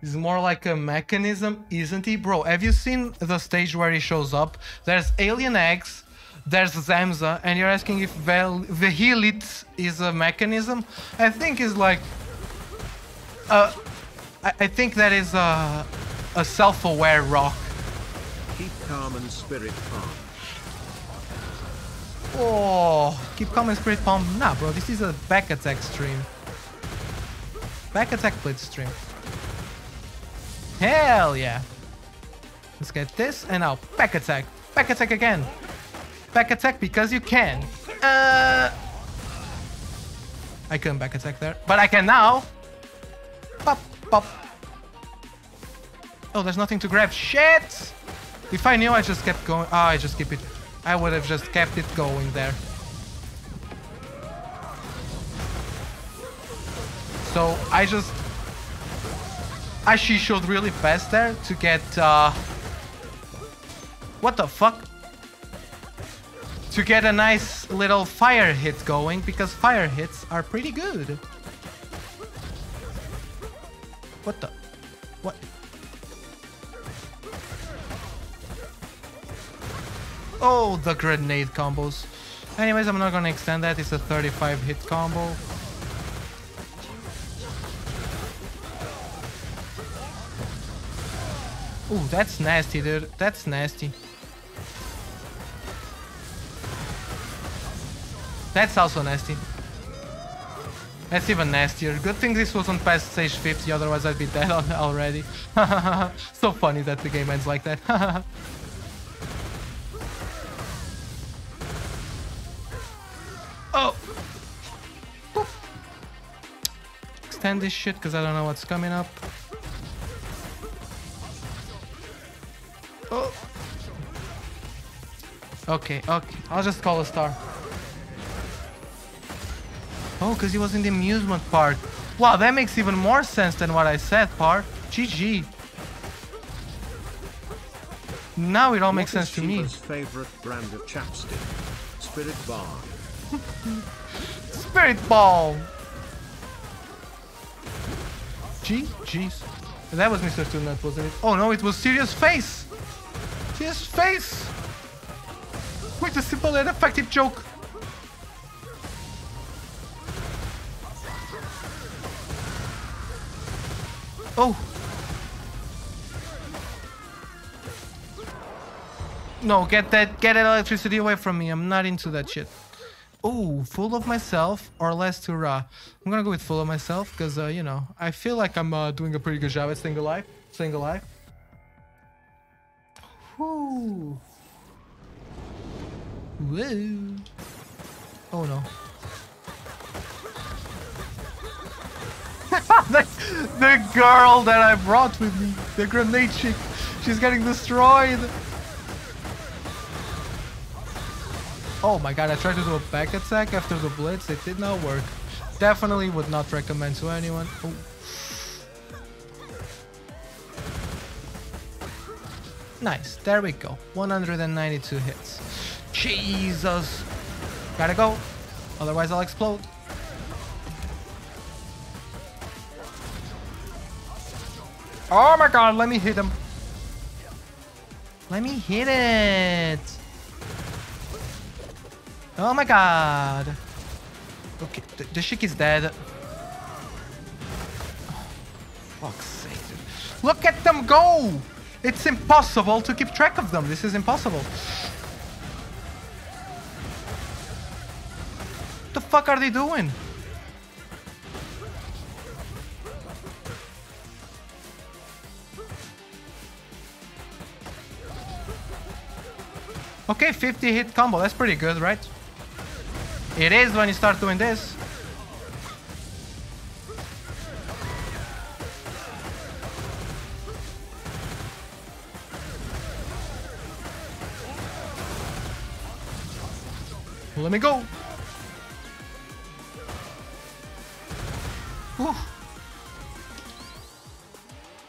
He's more like a mechanism, isn't he? Bro, have you seen the stage where he shows up? There's Alien X, there's Zamza, and you're asking if Vel Vehilit is a mechanism? I think it's like... Uh, I, I think that is a, a self-aware rock. Keep calm and spirit calm. Oh, keep and spirit palm. Nah, bro, this is a back attack stream. Back attack blitz stream. Hell yeah. Let's get this and now back attack. Back attack again. Back attack because you can. Uh, I couldn't back attack there, but I can now. Pop, pop. Oh, there's nothing to grab. Shit! If I knew, I just kept going. Ah, I just keep it. I would have just kept it going there. So I just I she showed really fast there to get uh What the fuck? To get a nice little fire hit going because fire hits are pretty good. What the what Oh the grenade combos. Anyways, I'm not gonna extend that, it's a 35 hit combo. Ooh, that's nasty, dude. That's nasty. That's also nasty. That's even nastier. Good thing this was on past stage 50, otherwise I'd be dead [LAUGHS] already. [LAUGHS] so funny that the game ends like that. [LAUGHS] oh! Boop. Extend this shit because I don't know what's coming up. Oh. Okay, okay. I'll just call a star. Oh, because he was in the amusement park. Wow, that makes even more sense than what I said, part. GG. Now it all makes sense is to me. Favorite brand of chapstick? Spirit Bar. Spirit Ball! Gee, jeez. That was Mr. Steel wasn't it? Oh no, it was Serious Face! Serious Face! Quite a simple and effective joke! Oh! No, get that, get that electricity away from me. I'm not into that shit. Oh, full of myself or less to raw. I'm gonna go with full of myself because uh, you know I feel like I'm uh, doing a pretty good job at single life. Single life. Whoo. Whoa. Oh no. [LAUGHS] the, the girl that I brought with me, the grenade chick, she's getting destroyed. Oh my god, I tried to do a back attack after the blitz, it did not work. Definitely would not recommend to anyone. Oh. Nice, there we go. 192 hits. Jesus. Gotta go. Otherwise I'll explode. Oh my god, let me hit him. Let me hit it. Oh my god. Okay, the, the chick is dead. Oh, fuck's sake. Look at them go! It's impossible to keep track of them. This is impossible. What the fuck are they doing? Okay, 50 hit combo. That's pretty good, right? It is when you start doing this. Let me go. Whew.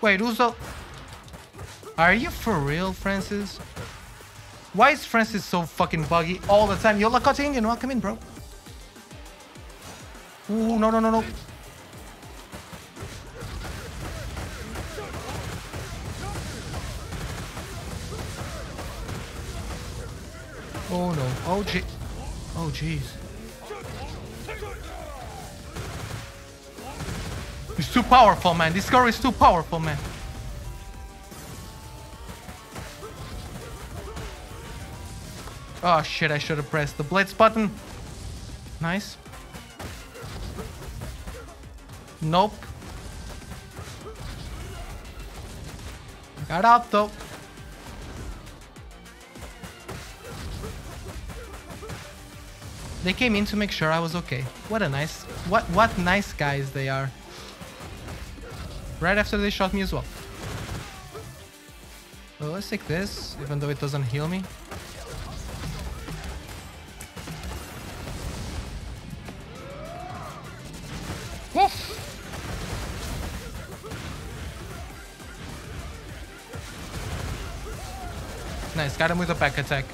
Wait, who's. Are you for real, Francis? Why is Francis so fucking buggy all the time? You're Lakota Indian, welcome in, bro. Ooh, no, no, no, no. Oh no. Oh gee. Oh jeez. He's too powerful, man. This girl is too powerful, man. Oh shit, I should have pressed the blitz button. Nice. Nope. Got out though. They came in to make sure I was okay. What a nice, what what nice guys they are. Right after they shot me as well. Well, let's take this, even though it doesn't heal me. Got him with a back attack.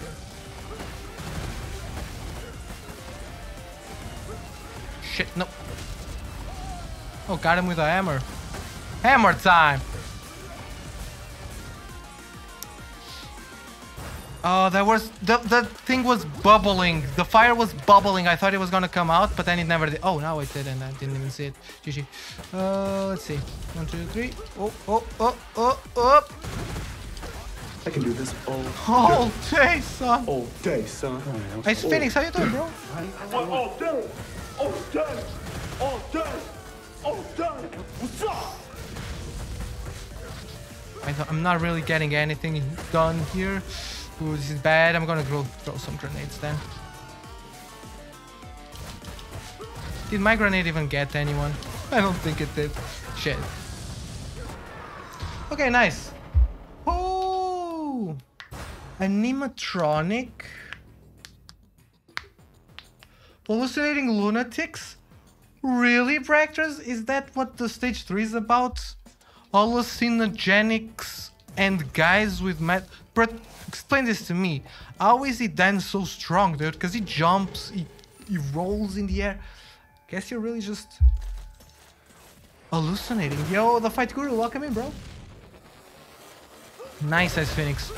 Shit, no. Oh, got him with a hammer. Hammer time! Oh, that was the the thing was bubbling. The fire was bubbling. I thought it was gonna come out, but then it never did. Oh, now it didn't. I didn't even see it. GG. Uh, let's see. One, two, three. Oh, oh, oh, oh, oh. I can do this all All day, son. all day, son. Hey, Phoenix, how you doing, bro? What all day? All day? All day? All day? What's up? I don't- I'm not really getting anything done here. Ooh, this is bad. I'm gonna throw, throw some grenades then. Did my grenade even get anyone? I don't think it did. Shit. Okay, nice. Animatronic. Hallucinating lunatics? Really, Bractors? Is that what the stage 3 is about? Hallucinogenics and guys with mad... But explain this to me. How is he then so strong, dude? Because he jumps, he, he rolls in the air. Guess you're really just... Hallucinating. Yo, the Fight Guru, welcome in, bro. Nice as Phoenix.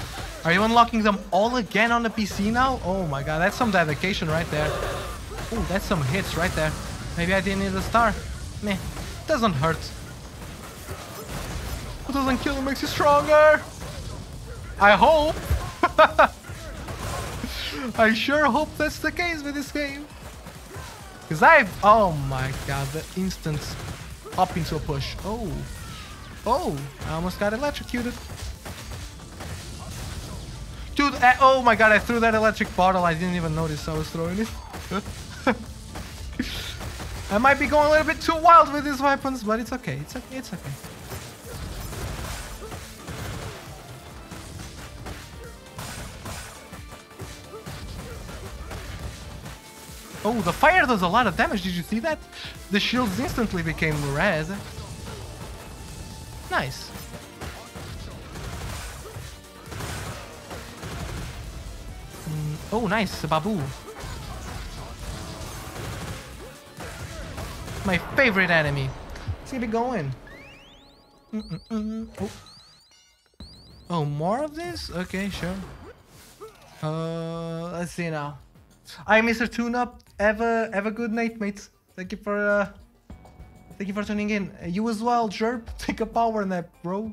Are you unlocking them all again on the PC now? Oh my god, that's some dedication right there. Oh, that's some hits right there. Maybe I didn't need a star. Meh, doesn't hurt. What doesn't kill makes you stronger. I hope. [LAUGHS] I sure hope that's the case with this game. Because I've... Oh my god, the instant up into a push. Oh. Oh, I almost got electrocuted. Dude, oh my god, I threw that electric bottle. I didn't even notice I was throwing it. [LAUGHS] I might be going a little bit too wild with these weapons, but it's okay. It's okay. It's okay. Oh, the fire does a lot of damage. Did you see that? The shields instantly became red. Nice. Oh, nice. Babu. My favorite enemy. Let's keep it going. Mm-mm-mm. Oh. oh, more of this? Okay, sure. Uh, let's see now. Hi, Mr. Tune-Up. Have a have a good night, mates. Thank you for uh, thank you for tuning in. Uh, you as well, Jerp. [LAUGHS] Take a power nap, bro.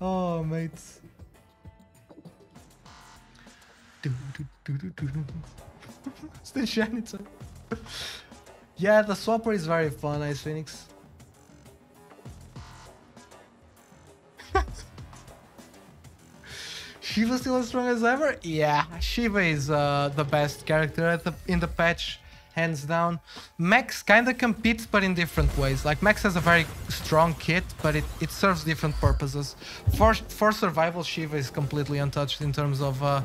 Oh, mates. Do, do. It's the janitor. yeah, the swapper is very fun, Ice Phoenix. [LAUGHS] Shiva still as strong as ever? Yeah, Shiva is uh, the best character the, in the patch, hands down. Max kinda competes, but in different ways. Like, Max has a very strong kit, but it, it serves different purposes. For, for survival, Shiva is completely untouched in terms of uh,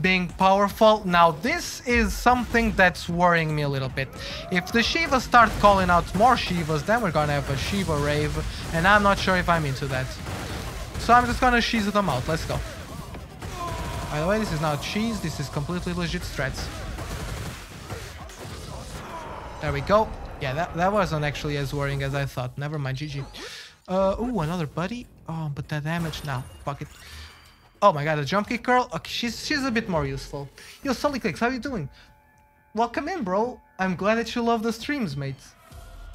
being powerful. Now, this is something that's worrying me a little bit. If the Shivas start calling out more Shivas, then we're gonna have a Shiva rave, and I'm not sure if I'm into that. So I'm just gonna Shiza them out. Let's go. By the way, this is not cheese, this is completely legit strats. There we go. Yeah, that, that wasn't actually as worrying as I thought. Never mind, GG. Uh, ooh, another buddy. Oh, but that damage now. Fuck it. Oh my god, a jump kick girl? Okay, she's, she's a bit more useful. Yo, Clicks, how you doing? Welcome in, bro. I'm glad that you love the streams, mate.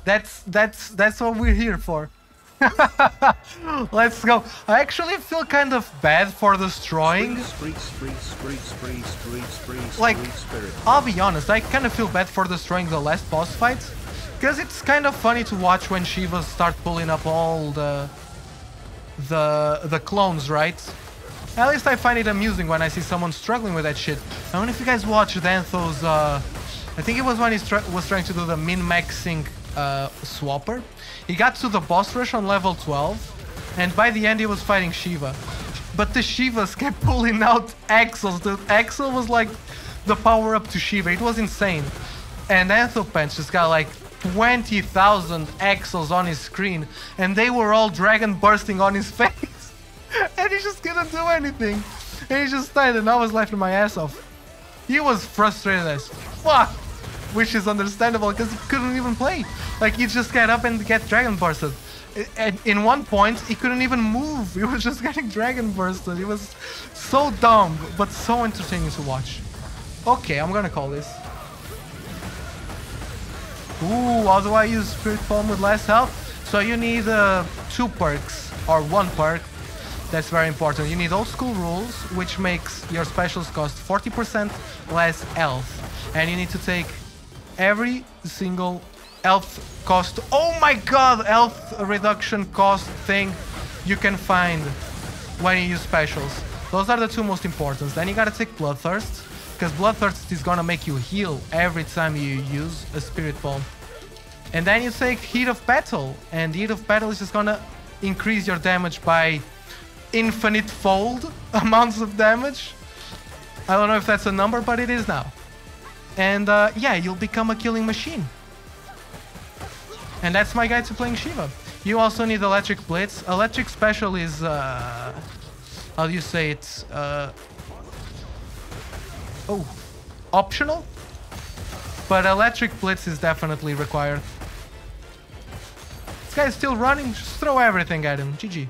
That's, that's, that's what we're here for. [LAUGHS] Let's go. I actually feel kind of bad for destroying. Like. I'll be honest, I kind of feel bad for destroying the last boss fights. Because it's kind of funny to watch when Shivas start pulling up all the... The, the clones, right? At least I find it amusing when I see someone struggling with that shit. I don't know if you guys watched Dantho's... Uh, I think it was when he was trying to do the min-maxing uh, swapper. He got to the boss rush on level 12, and by the end he was fighting Shiva. But the Shivas kept [LAUGHS] pulling out Axels. The Axel was like the power up to Shiva. It was insane. And Anthopence just got like 20,000 Axels on his screen, and they were all dragon bursting on his [LAUGHS] face. and he just couldn't do anything. And he just died, and I was laughing my ass off. He was frustrated as fuck which is understandable because he couldn't even play. Like he just got up and get dragon bursted. And in one point, he couldn't even move. [LAUGHS] He was just getting dragon bursted. It was so dumb, but so entertaining to watch. Okay, I'm gonna call this. Ooh, how do I use Spirit Palm with less health? So you need uh, two perks, or one perk. That's very important. You need old school rules, which makes your specials cost 40% less health. And you need to take every single health cost oh my god health reduction cost thing you can find when you use specials. Those are the two most important then you gotta take bloodthirst because bloodthirst is gonna make you heal every time you use a spirit bomb. And then you take heat of battle and heat of battle is just gonna increase your damage by infinite fold [LAUGHS] amounts of damage. I don't know if that's a number but it is now and uh, yeah, you'll become a killing machine. And that's my guide to playing Shiva. You also need Electric Blitz. Electric Special is, uh, how do you say it? Uh, oh, optional? But Electric Blitz is definitely required. This guy's still running, just throw everything at him. GG.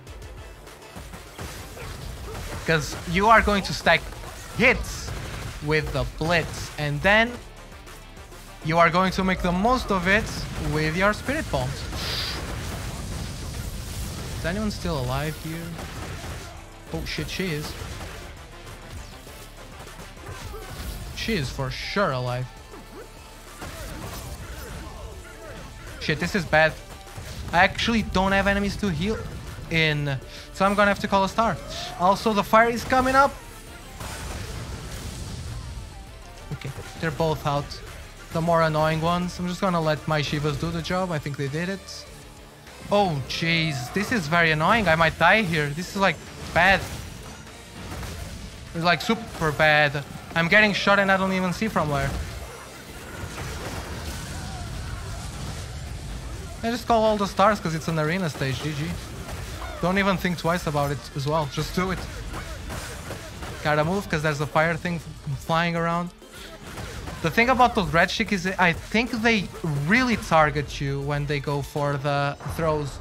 Because you are going to stack hits with the blitz and then you are going to make the most of it with your spirit bombs Is anyone still alive here? Oh shit, she is. She is for sure alive. Shit, this is bad. I actually don't have enemies to heal in, so I'm gonna have to call a star. Also, the fire is coming up. They're both out. The more annoying ones. I'm just gonna let my Shivas do the job. I think they did it. Oh, jeez. This is very annoying. I might die here. This is like bad. It's like super bad. I'm getting shot and I don't even see from where. I just call all the stars because it's an arena stage, GG. Don't even think twice about it as well. Just do it. Gotta move because there's a fire thing flying around. The thing about those red chick is I think they really target you when they go for the throws.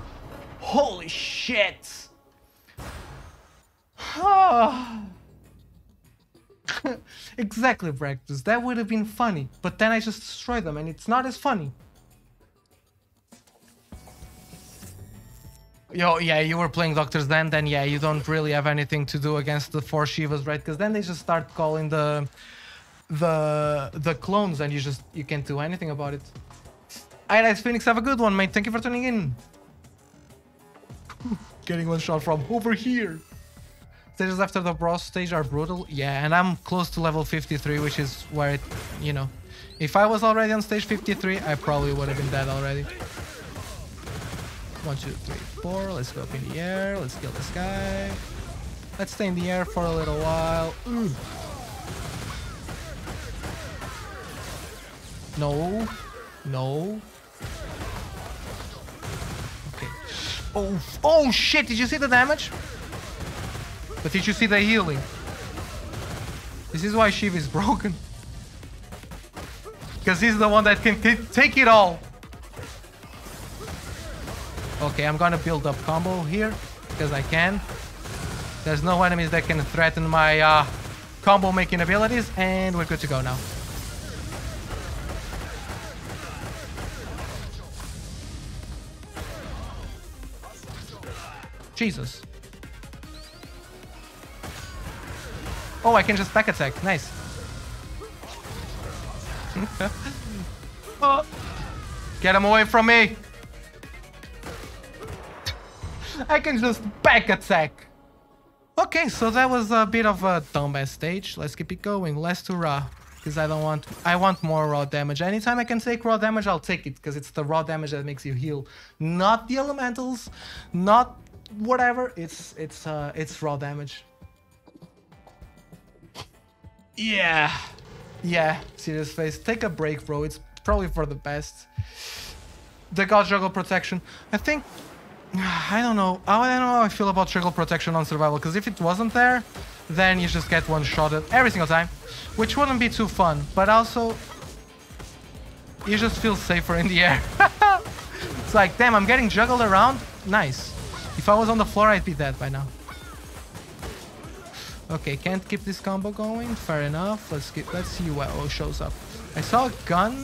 Holy shit! [SIGHS] exactly, Bractus. That would have been funny. But then I just destroy them and it's not as funny. Yo, yeah, you were playing Doctors then, then yeah, you don't really have anything to do against the four Shivas, right? Because then they just start calling the the the clones and you just you can't do anything about it. Alright, Phoenix, have a good one, mate. Thank you for tuning in. [LAUGHS] Getting one shot from over here. Stages after the boss stage are brutal. Yeah, and I'm close to level 53, which is where it, you know. If I was already on stage 53, I probably would have been dead already. One, two, three, four. Let's go up in the air. Let's kill this guy. Let's stay in the air for a little while. Ooh. No. No. Okay. Oh, oh shit, did you see the damage? But did you see the healing? This is why Shiv is [LAUGHS] broken. Because he's the one that can take it all. Okay, I'm gonna build up combo here. Because I can. There's no enemies that can threaten my uh, combo making abilities. And we're good to go now. Jesus. Oh, I can just back attack. Nice. [LAUGHS] oh. Get him away from me. [LAUGHS] I can just back attack. Okay, so that was a bit of a dumbass stage. Let's keep it going. Less to raw. Because I don't want... I want more raw damage. Anytime I can take raw damage, I'll take it. Because it's the raw damage that makes you heal. Not the elementals. Not whatever. It's it's uh it's raw damage. Yeah. Yeah, serious face. Take a break, bro. It's probably for the best. The God Juggle Protection. I think... [SIGHS] I don't know. I don't know how I feel about Juggle Protection on Survival, because if it wasn't there, then you just get one-shotted every single time, which wouldn't be too fun, but also... You just feel safer in the air. [LAUGHS] it's like, damn, I'm getting juggled around. Nice. If I was on the floor, I'd be dead by now. Okay, can't keep this combo going. Fair enough. Let's. Let's see what shows up. I saw a gun.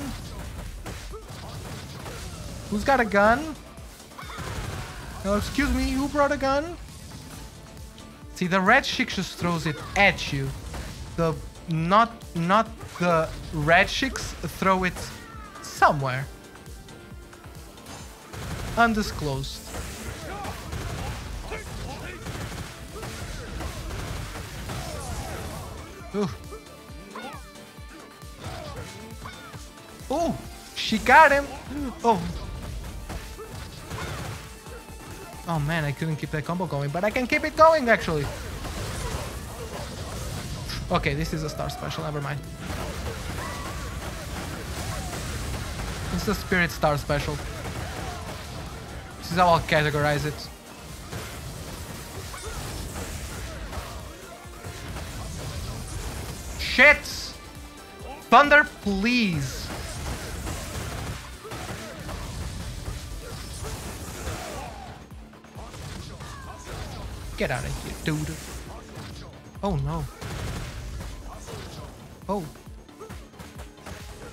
Who's got a gun? Oh, excuse me. Who brought a gun? See, the red chick just throws it at you. The not not the red chicks throw it somewhere. Undisclosed. Oh, she got him. Oh. Oh man, I couldn't keep that combo going, but I can keep it going actually. Okay, this is a star special, never mind. It's a spirit star special. This is how I'll categorize it. Shit! Thunder, please. Get out of here, dude. Oh no. Oh.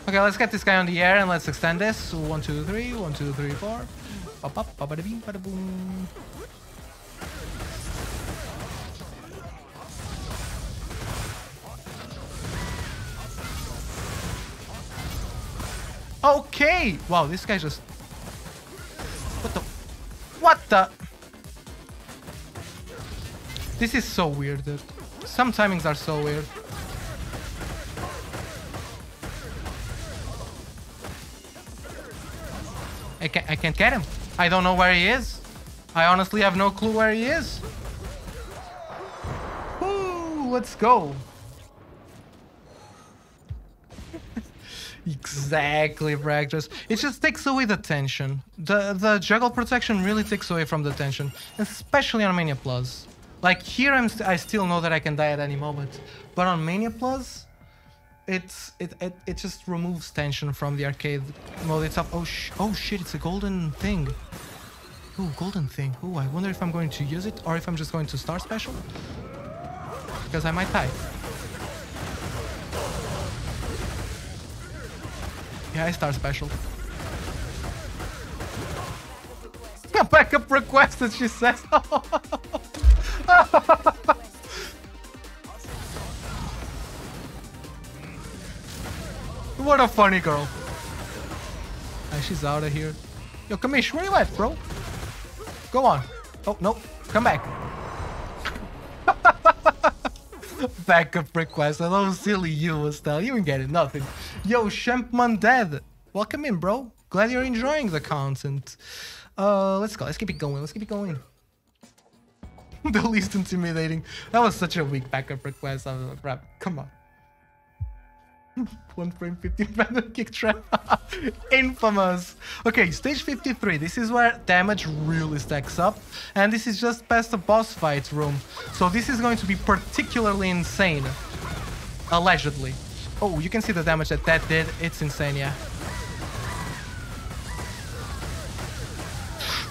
Okay, let's get this guy on the air and let's extend this. One, two, three. One, two, three, four. Pop up, bada beam, bada boom. Okay! Wow, this guy just... What the... What the... This is so weird, dude. Some timings are so weird. I can't, I can't get him. I don't know where he is. I honestly have no clue where he is. Let's go. Exactly, Bragdress. It just takes away the tension. The the juggle protection really takes away from the tension, especially on Mania Plus. Like here, I'm st I still know that I can die at any moment, but on Mania Plus, it's it, it it just removes tension from the arcade mode itself. Oh sh oh shit! It's a golden thing. Ooh, golden thing. Ooh, I wonder if I'm going to use it or if I'm just going to star special. Because I might die. I star special. A backup request requested, she says. [LAUGHS] what a funny girl. And she's out of here. Yo, Kamish, where you at, bro? Go on. Oh, no. Come back. Backup request. I know silly you, Estel. You ain't getting nothing. Yo, Shempman dead. Welcome in, bro. Glad you're enjoying the content. Uh, let's go. Let's keep it going. Let's keep it going. [LAUGHS] the least intimidating. That was such a weak backup request. I was like. Come on. [LAUGHS] One frame 15 random kick trap. [LAUGHS] Infamous. Okay, stage 53. This is where damage really stacks up. And this is just past the boss fight room. So this is going to be particularly insane. Allegedly. Oh, you can see the damage that that did. It's insane, yeah.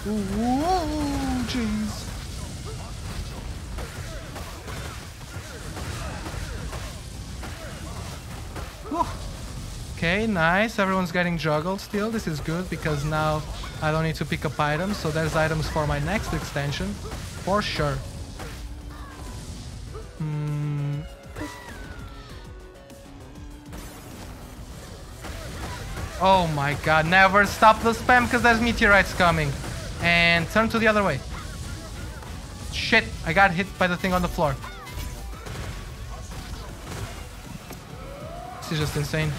Whoa, jeez. Okay, nice. Everyone's getting juggled still. This is good because now I don't need to pick up items. So there's items for my next extension. For sure. Hmm. Oh my god, never stop the spam because there's meteorites coming. And turn to the other way. Shit, I got hit by the thing on the floor. Is just insane.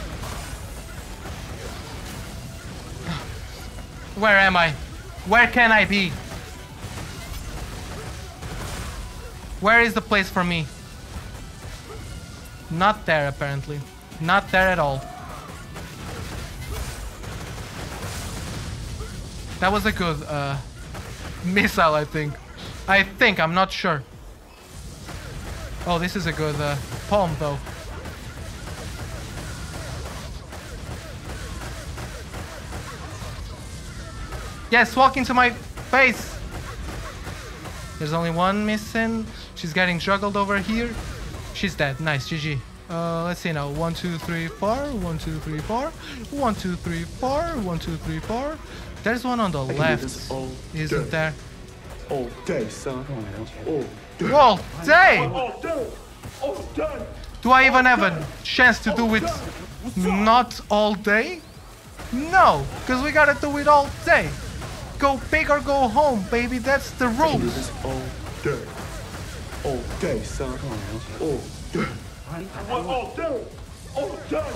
Where am I? Where can I be? Where is the place for me? Not there, apparently. Not there at all. That was a good uh, [LAUGHS] missile, I think. I think, I'm not sure. Oh, this is a good uh, palm, though. Yes, walk into my face! There's only one missing. She's getting juggled over here. She's dead. Nice, GG. Uh, let's see now. One, two, three, four. One, two, three, four. One, two, three, four. One, two, three, four. There's one on the I left, this isn't day. there? All day, son. All day. All day! All done. All done. Do I even have a chance to do it not all day? No, because we gotta do it all day. Go big or go home, baby. That's the I can do rules. this all day. All day, son. All day. All done. All done.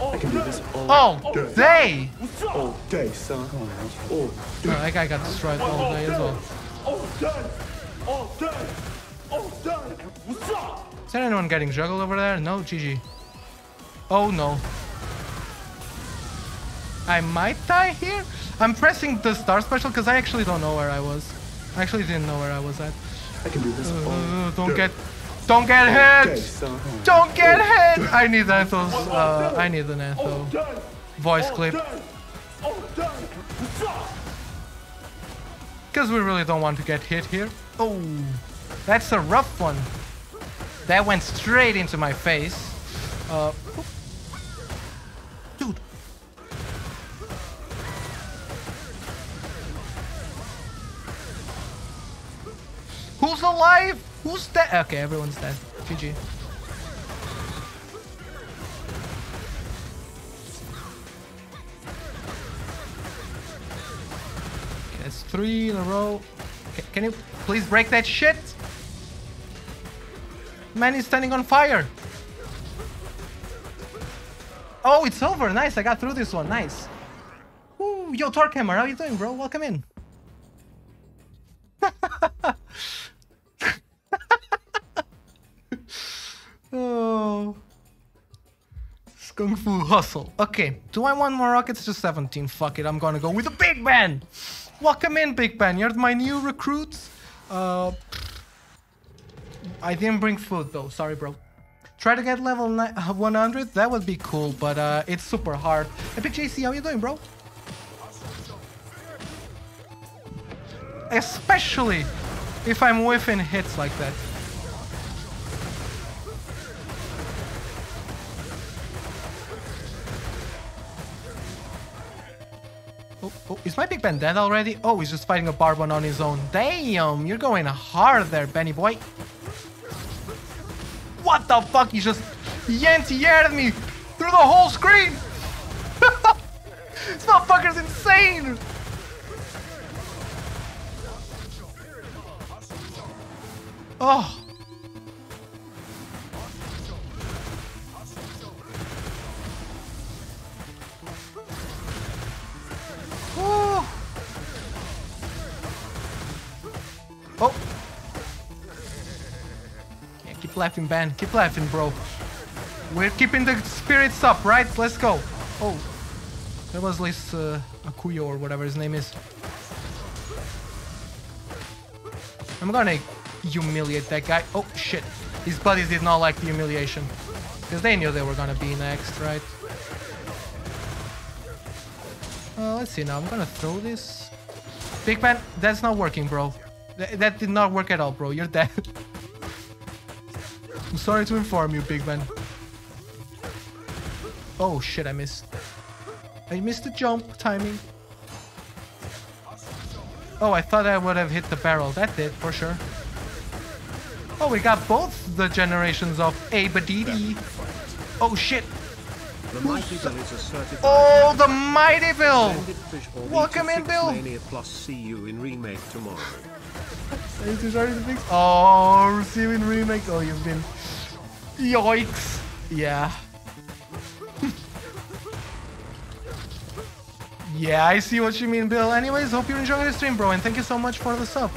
All I can do this all All day. all day, son. All Oh, day. that guy got destroyed all day as well. All done. All done. All done. What's up? Is there anyone getting juggled over there? No, GG. Oh no. I might die here? I'm pressing the star special because I actually don't know where I was. I actually didn't know where I was at. I can do this Uh, all don't get, don't get hit! son. Don't get hit! I need Anthos, uh, I need an Antho voice clip. done. All done. What's up? Because we really don't want to get hit here. Oh, that's a rough one. That went straight into my face. Uh, Who's alive? Who's dead? Okay, everyone's dead. GG. Okay, that's three in a row. Okay, can you please break that shit? Man is standing on fire. Oh, it's over. Nice. I got through this one. Nice. Ooh, yo, Torhammer, how you doing, bro? Welcome in. [LAUGHS] oh. Skunk Fu hustle. Okay, do I want more rockets to 17? Fuck it, I'm gonna go with the Big Ben! Welcome in, Big Ben. You're my new recruit. Uh, I didn't bring food though. Sorry, bro. Try to get level uh, 100. That would be cool, but uh, it's super hard. Epic JC, how you doing, bro? Especially if I'm whiffing hits like that. Oh, oh, is my Big Ben dead already? Oh, he's just fighting a Barbon on his own. Damn, you're going hard there, Benny boy. What the fuck? He just yanty at me through the whole screen. [LAUGHS] this motherfucker's insane. Oh. Woo. Oh. Yeah, keep laughing, Ben. Keep laughing, bro. We're keeping the spirits up, right? Let's go. Oh. There was this uh, Akuyo or whatever his name is. I'm gonna humiliate that guy. Oh, shit. His buddies did not like the humiliation. Because they knew they were gonna be next, right? Uh, let's see now. I'm gonna throw this. Big Ben, that's not working, bro. Th- that did not work at all, bro. You're dead. [LAUGHS] I'm sorry to inform you, Big Ben. Oh shit, I missed. I missed the jump timing. Oh, I thought I would have hit the barrel. That did, for sure. Oh, we got both the generations of A Abadede. Oh shit. The Mighty Bill is a certified Oh, the Mighty Bill! blended fish or Welcome in, 86 Bill. Mania Plus see you in remake tomorrow. Thanks for starting. Oh, see you in remake. Oh, you've been. Yoicks. Yeah. [LAUGHS] yeah, I see what you mean, Bill. Anyways, hope you're enjoying the stream, bro, and thank you so much for the sub.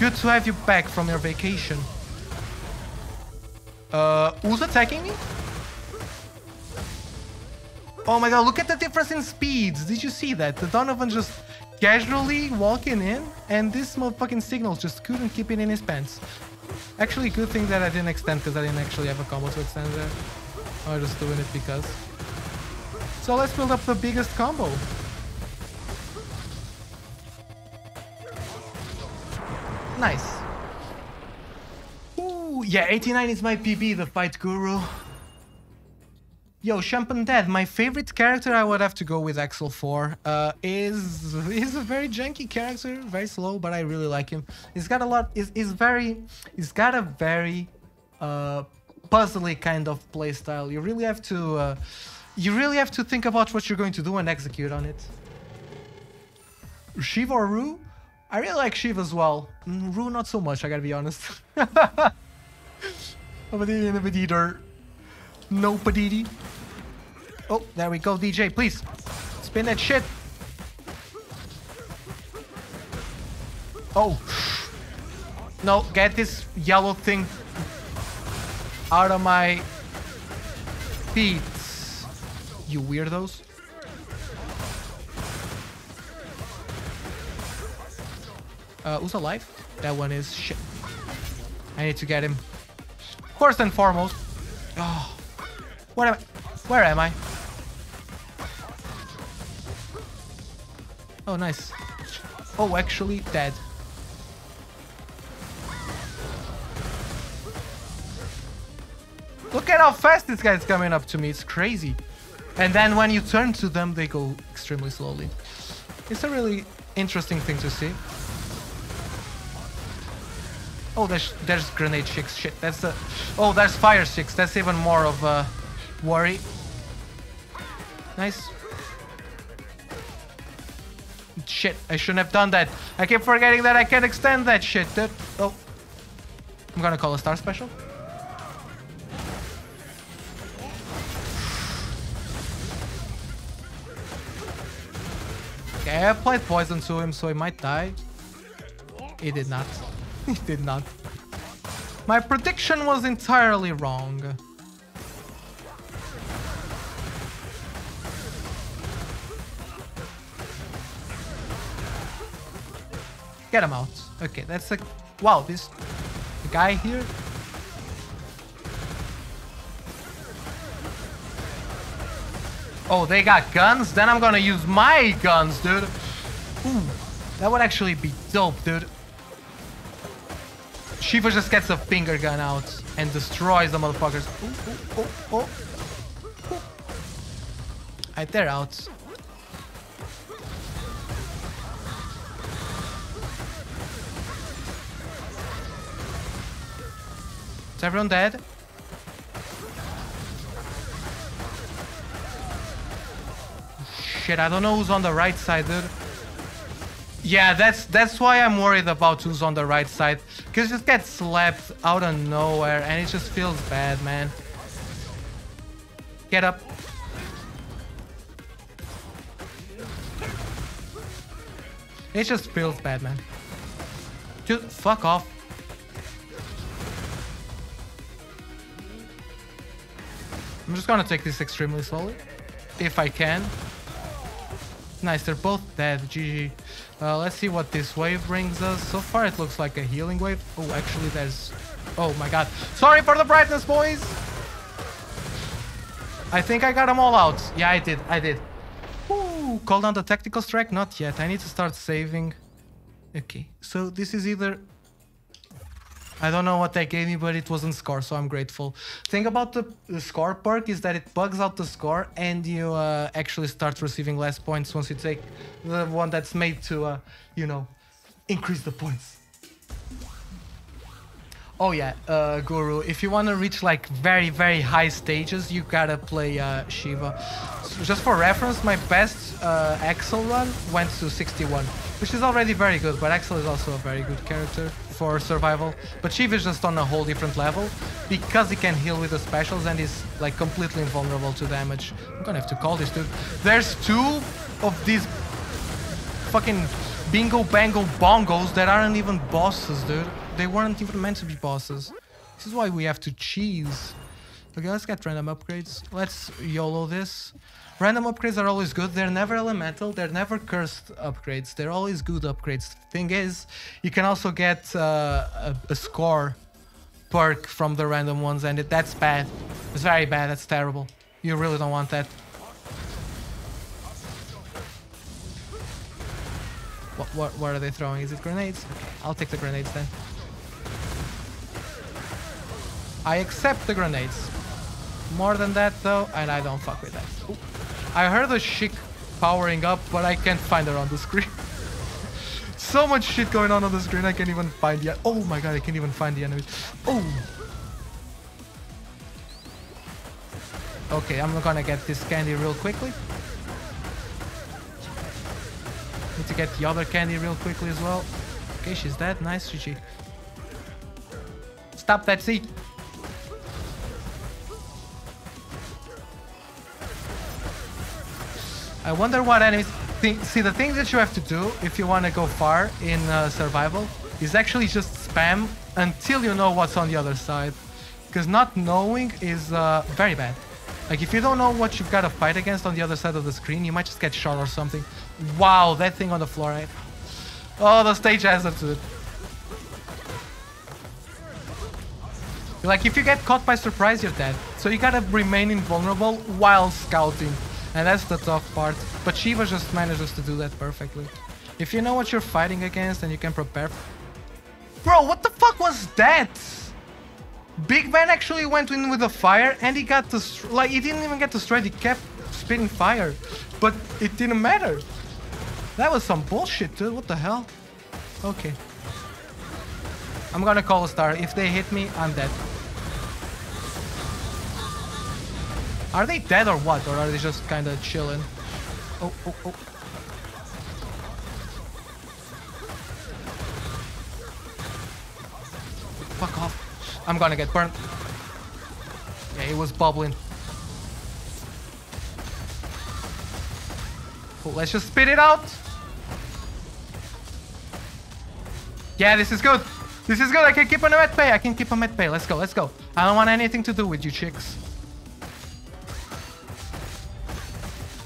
Good to have you back from your vacation. Uh, who's attacking me? Oh my god, look at the difference in speeds. Did you see that? The Donovan just casually walking in, and this motherfucking signal just couldn't keep it in his pants. Actually, good thing that I didn't extend because I didn't actually have a combo to extend there. I was just doing it because. So let's build up the biggest combo. Nice. Ooh, yeah, 89 is my PB, the fight guru. Yo, Champion Dead, my favorite character I would have to go with Axel 4 uh, is he's a very janky character, very slow, but I really like him. He's got a lot, he's, he's very, he's got a very uh, puzzly kind of playstyle. You really have to, uh, you really have to think about what you're going to do and execute on it. Shiva or Roo? I really like Shiva as well. Mm, Roo not so much, I gotta be honest. Abadede and Abadider. No Padidi. Oh, there we go, DJ, please. Spin that shit. Oh. No, get this yellow thing out of my feet. You weirdos. Uh, who's alive? That one is shit. I need to get him. First and foremost. Oh. What am I? Where am I? Oh, nice. Oh, actually dead. Look at how fast this guy's coming up to me. It's crazy. And then when you turn to them, they go extremely slowly. It's a really interesting thing to see. Oh, there's there's grenade chicks. Shit, that's a... Oh, there's fire chicks. That's even more of a worry. Nice. Shit, I shouldn't have done that. I keep forgetting that I can extend that shit, dude. Oh. I'm gonna call a star special. Okay, I applied poison to him, so he might die. He did not. [LAUGHS] he did not. My prediction was entirely wrong. Get him out. Okay, that's a... Wow, this... The guy here... Oh, they got guns? Then I'm gonna use my guns, dude. Ooh, that would actually be dope, dude. Shiva just gets a finger gun out and destroys the motherfuckers. Ooh, ooh, ooh, ooh. Alright, they're out. Is everyone dead? Shit, I don't know who's on the right side, dude. Yeah, that's that's why I'm worried about who's on the right side. Cause it just gets slapped out of nowhere and it just feels bad, man. Get up. It just feels bad, man. Just fuck off. I'm just gonna take this extremely slowly. If I can. Nice, they're both dead. GG. Uh, let's see what this wave brings us. So far, it looks like a healing wave. Oh, actually, there's... Oh my god. Sorry for the brightness, boys! I think I got them all out. Yeah, I did. I did. Ooh, call down the tactical strike? Not yet. I need to start saving. Okay, so this is either I don't know what they gave me, but it wasn't score, so I'm grateful. Thing about the, the score perk is that it bugs out the score, and you uh, actually start receiving less points once you take the one that's made to, uh, you know, increase the points. Oh yeah, uh, Guru, if you want to reach like very, very high stages, you gotta play uh, Shiva. So just for reference, my best uh, Axel run went to 61, which is already very good, but Axel is also a very good character for survival. But Shiva is just on a whole different level, because he can heal with the specials and is like completely invulnerable to damage. I'm gonna have to call this dude. There's two of these fucking bingo bango bongos that aren't even bosses, dude. They weren't even meant to be bosses. This is why we have to cheese. Okay, let's get random upgrades. Let's YOLO this. Random upgrades are always good. They're never elemental. They're never cursed upgrades. They're always good upgrades. Thing is, you can also get uh, a, a score perk from the random ones, and it, that's bad. It's very bad. That's terrible. You really don't want that. What, what, what are they throwing? Is it grenades? I'll take the grenades then. I accept the grenades. More than that though, and I don't fuck with that. Ooh. I heard a Sheik powering up, but I can't find her on the screen. [LAUGHS] so much shit going on on the screen, I can't even find the... Oh my god, I can't even find the enemies. Oh! Okay, I'm gonna get this candy real quickly. Need to get the other candy real quickly as well. Okay, she's dead. Nice, GG. Stop that seat. I wonder what enemies think. See, the thing that you have to do if you want to go far in uh, survival is actually just spam until you know what's on the other side. Because not knowing is uh, very bad. Like, if you don't know what you've got to fight against on the other side of the screen, you might just get shot or something. Wow, that thing on the floor, right? Oh, the stage hazard, dude. Like, if you get caught by surprise, you're dead. So you gotta remain invulnerable while scouting. And that's the tough part. But Shiva just manages to do that perfectly. If you know what you're fighting against and you can prepare... Bro, what the fuck was that? Big Ben actually went in with the fire and he got the... Like, he didn't even get the destroyed, he kept spitting fire. But it didn't matter. That was some bullshit, dude. What the hell? Okay. I'm gonna call a star. If they hit me, I'm dead. Are they dead or what? Or are they just kind of chilling? Oh, oh, oh. Fuck off. I'm gonna get burnt. Yeah, it was bubbling. Oh, let's just spit it out. Yeah, this is good. This is good. I can keep him at bay. I can keep him at bay. Let's go. Let's go. I don't want anything to do with you chicks.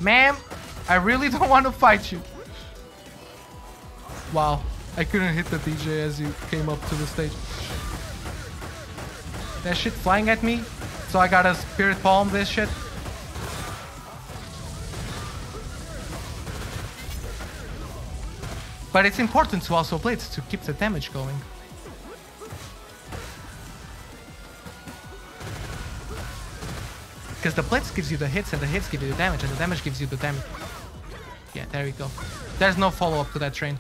Ma'am, I really don't want to fight you. Wow. I couldn't hit the DJ as you came up to the stage. That shit flying at me. So I gotta spirit palm this shit. But it's important to also blitz to keep the damage going. Because the blitz gives you the hits and the hits give you the damage and the damage gives you the damage. Yeah, there we go. There's no follow-up to that train.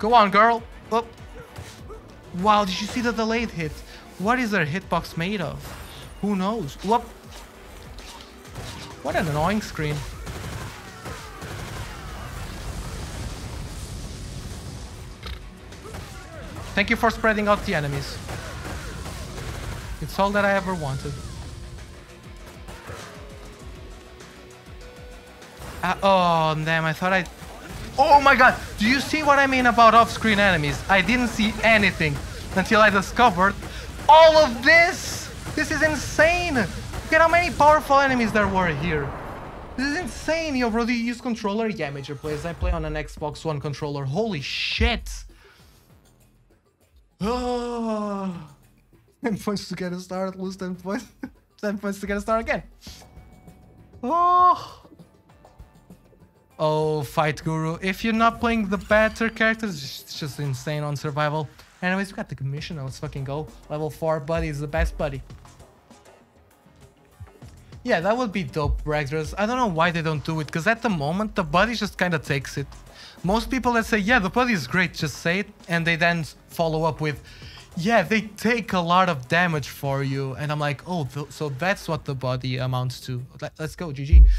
Go on, girl. Oh. Wow, did you see the delayed hit? What is their hitbox made of? Who knows? Whoop. What an annoying screen. Thank you for spreading out the enemies. It's all that I ever wanted. Uh, oh, damn, I thought I... Oh my god! Do you see what I mean about off-screen enemies? I didn't see anything until I discovered all of this! This is insane! Look at how many powerful enemies there were here. This is insane, yo, bro. Do you use controller? Yeah, Major plays. I play on an Xbox One controller. Holy shit! Oh. [LAUGHS] 10 points to get a start, lose 10 points. [LAUGHS] 10 points to get a start again. Oh. Oh, Fight Guru. If you're not playing the better characters, it's just insane on survival. Anyways, we got the commission. Let's fucking go. Level 4 buddy is the best buddy. Yeah, that would be dope, Ragdras. I don't know why they don't do it, because at the moment, the buddy just kind of takes it. Most people that say, yeah, the body is great, just say it, and they then follow up with, yeah, they take a lot of damage for you. And I'm like, oh, th so that's what the body amounts to. Let let's go, GG. [LAUGHS]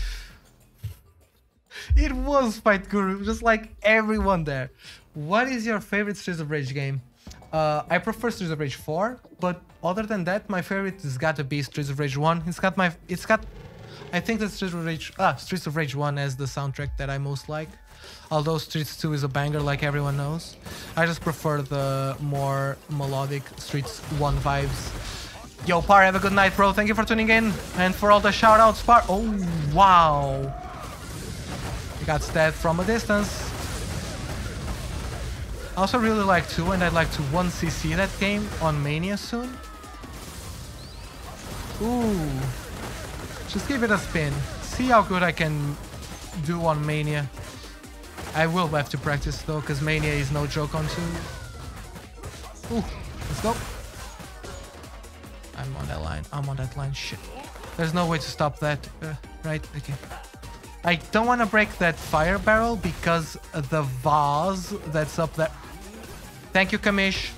It was Fight Guru, just like everyone there. What is your favorite Streets of Rage game? Uh, I prefer Streets of Rage 4, but other than that, my favorite has got to be Streets of Rage 1. It's got my, it's got, I think that Streets of Rage, ah, Streets of Rage 1 as the soundtrack that I most like. Although Streets 2 is a banger, like everyone knows. I just prefer the more melodic Streets 1 vibes. Yo, Par, have a good night, bro. Thank you for tuning in and for all the shoutouts, Par. Oh, wow. You got stabbed from a distance. I also really like 2 and I'd like to 1cc that game on Mania soon. Ooh. Just give it a spin. See how good I can do on Mania. I will have to practice though, because Mania is no joke on 2. Ooh, let's go. I'm on that line. I'm on that line. Shit. There's no way to stop that. Uh, right? Okay. I don't want to break that fire barrel because the vase that's up there... Thank you, Commish.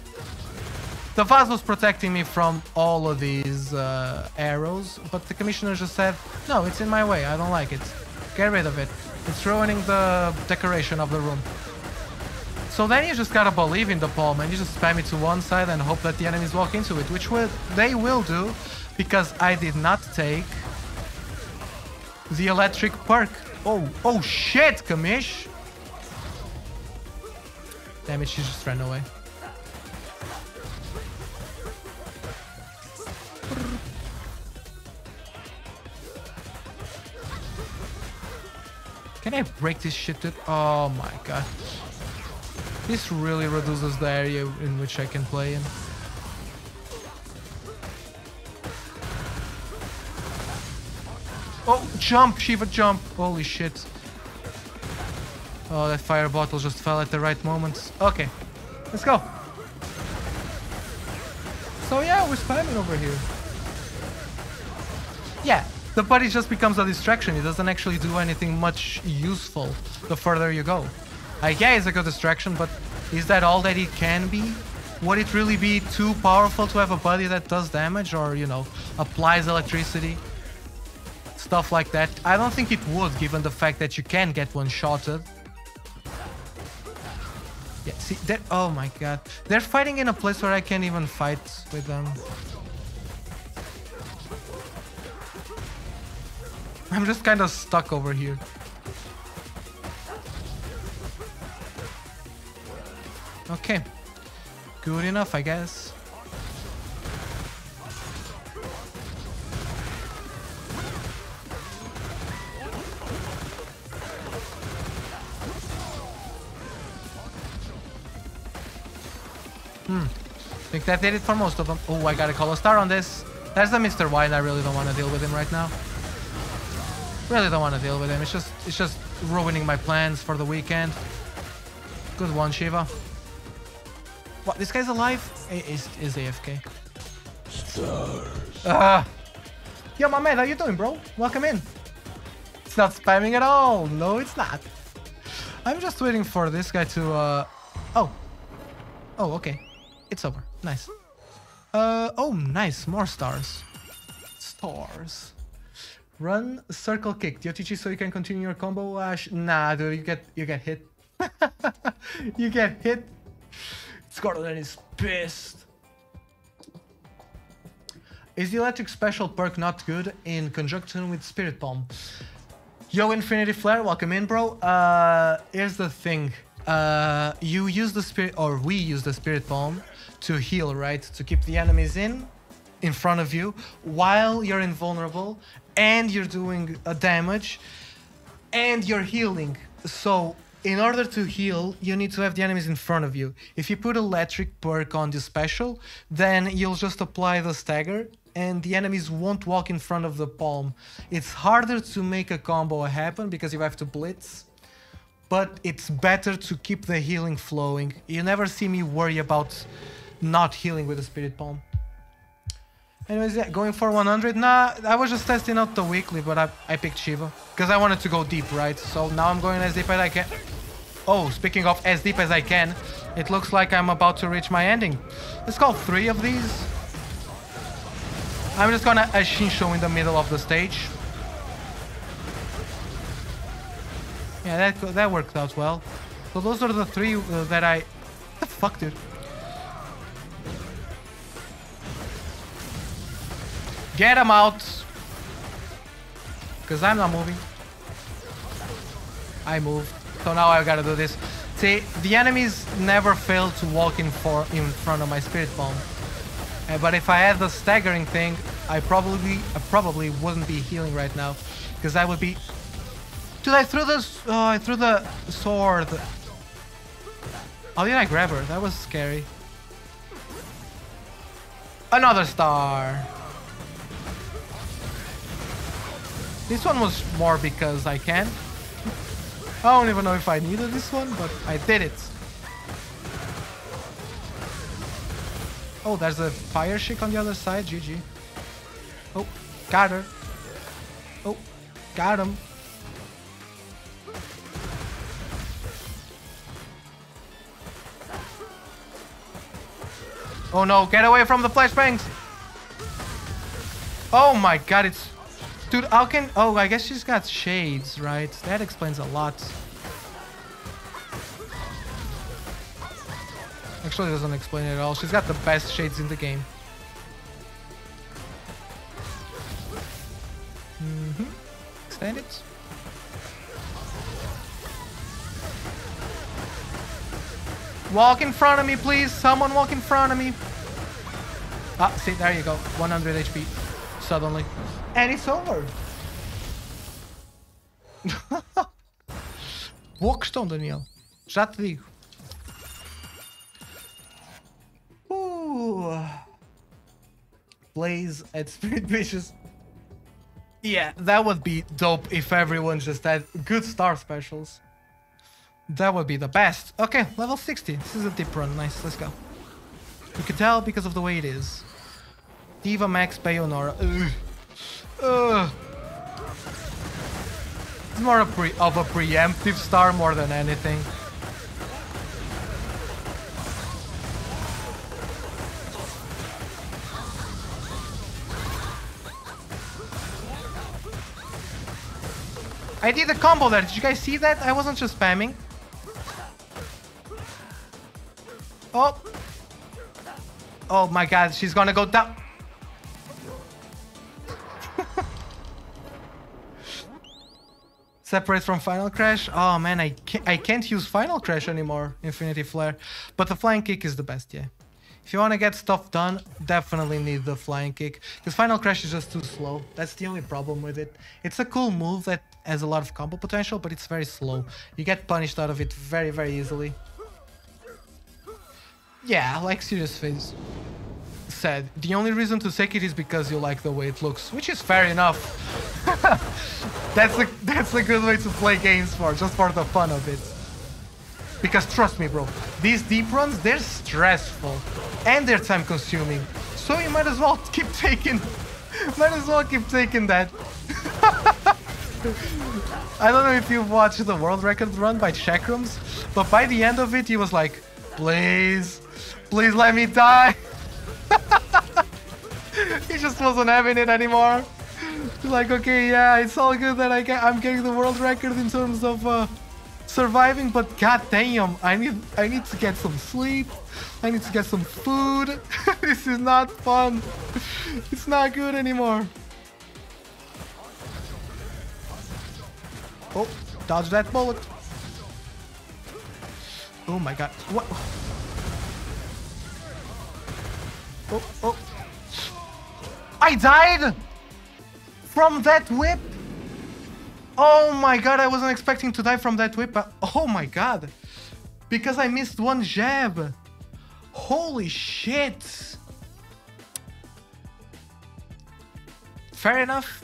The vase was protecting me from all of these uh, arrows, but the commissioner just said, no, it's in my way. I don't like it. Get rid of it. It's ruining the decoration of the room. So then you just gotta believe in the palm and you just spam it to one side and hope that the enemies walk into it, which will, they will do because I did not take the electric perk. Oh, oh shit, Commish! Damn it, she just ran away. Can I break this shit? To oh my god. This really reduces the area in which I can play in. Oh, jump, Shiva, jump. Holy shit. Oh, that fire bottle just fell at the right moment. Okay, let's go. So yeah, we're spamming over here. Yeah, the buddy just becomes a distraction. It doesn't actually do anything much useful the further you go. Like, yeah, it's a good distraction, but is that all that it can be? Would it really be too powerful to have a buddy that does damage or, you know, applies electricity? Stuff like that. I don't think it would, given the fact that you can get one-shotted. Yeah, See, that. Oh my god. They're fighting in a place where I can't even fight with them. I'm just kind of stuck over here. Okay. Good enough, I guess. Hmm. think that did it for most of them. Oh, I gotta call a star on this. There's the Mr. White. I really don't want to deal with him right now. Really don't want to deal with him. It's just, it's just ruining my plans for the weekend. Good one, Shiva. What? This guy's alive? Is is AFK? Stars. Ah. Yo, my man, how you doing, bro? Welcome in. It's not spamming at all. No, it's not. I'm just waiting for this guy to. uh... Oh. Oh, okay. It's over. Nice. Uh. Oh, nice. More stars. Stars. Run circle kick. Do you so you can continue your combo? Ash? Nah, dude. You get you get hit. [LAUGHS] you get hit. Scarlet is pissed. Is the electric special perk not good in conjunction with Spirit Palm? Yo, Infinity Flare, welcome in, bro. Uh, here's the thing. Uh, you use the spirit, or we use the Spirit Palm to heal, right? To keep the enemies in, in front of you, while you're invulnerable, and you're doing a damage, and you're healing. So, in order to heal, you need to have the enemies in front of you. If you put electric perk on the special, then you'll just apply the stagger and the enemies won't walk in front of the palm. It's harder to make a combo happen because you have to blitz, but it's better to keep the healing flowing. You never see me worry about not healing with the spirit palm. Anyways, yeah, going for 100. Nah, I was just testing out the weekly, but I, I picked Shiva. Because I wanted to go deep, right? So now I'm going as deep as I can. Oh, speaking of as deep as I can, it looks like I'm about to reach my ending. Let's call three of these. I'm just gonna Ashinsho in the middle of the stage. Yeah, that, that worked out well. So those are the three uh, that I... The fuck, dude? Get him out! Because I'm not moving. I moved. So now I gotta do this. See, the enemies never fail to walk in for in front of my spirit palm. Uh, but if I had the staggering thing, I probably I probably wouldn't be healing right now, because I would be. Dude, I threw the oh, I threw the sword. How did I grab her? That was scary. Another star. This one was more because I can. I don't even know if I needed this one, but I did it. Oh, there's a fire chick on the other side. GG. Oh, got her. Oh, got him. Oh no, get away from the flashbangs! Oh my god, it's... Dude, how can... Oh, I guess she's got shades, right? That explains a lot. Actually, doesn't explain it at all. She's got the best shades in the game. Mm-hmm. Extend it. Walk in front of me, please. Someone walk in front of me. Ah, see, there you go. 100 HP. Suddenly. And it's over. [LAUGHS] Walkstone, Daniel. Já te digo. Ooh. Blaze at Spirit Vicious. Yeah, that would be dope if everyone just had good star specials. That would be the best. Okay, level 60. This is a deep run. Nice, let's go. You can tell because of the way it is. Diva Max Bayonora. Ugh. Ugh. It's more a of a preemptive star more than anything. I did a combo there. Did you guys see that? I wasn't just spamming. Oh. Oh my god, she's gonna go down. Separate from Final Crash. Oh man, I can't, I can't use Final Crash anymore, Infinity Flare. But the flying kick is the best, yeah. If you want to get stuff done, definitely need the flying kick. Because Final Crash is just too slow. That's the only problem with it. It's a cool move that has a lot of combo potential, but it's very slow. You get punished out of it very, very easily. Yeah, like Serious Face said, the only reason to take it is because you like the way it looks, which is fair enough. [LAUGHS] that's a that's a good way to play games for, just for the fun of it. Because trust me, bro, these deep runs they're stressful and they're time consuming. So you might as well [LAUGHS] keep taking, might as well keep taking that. [LAUGHS] I don't know if you've watched the world record run by Checkrums, but by the end of it, he was like, please, please let me die. [LAUGHS] he just wasn't having it anymore. Like, okay, yeah, it's all good that I get, I'm getting the world record in terms of uh, surviving, but god damn, I need, I need to get some sleep. I need to get some food. [LAUGHS] this is not fun. It's not good anymore. Oh, dodge that bullet. Oh my god. What? Oh, oh. I died! From that whip? Oh my god, I wasn't expecting to die from that whip. but- Oh my god. Because I missed one jab. Holy shit. Fair enough.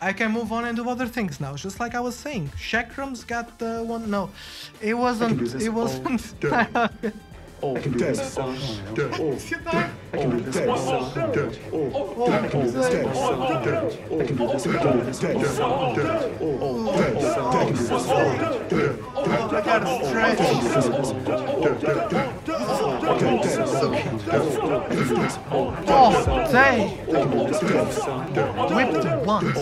I can move on and do other things now, just like I was saying. Chakrams got the one. No, it wasn't. It wasn't. [LAUGHS] day. I can do this all day. I can do this all day. I can do this all day. I can do this all day. I can all day. I can do this all day. I gotta stretch. Oh, dang. Whipped once.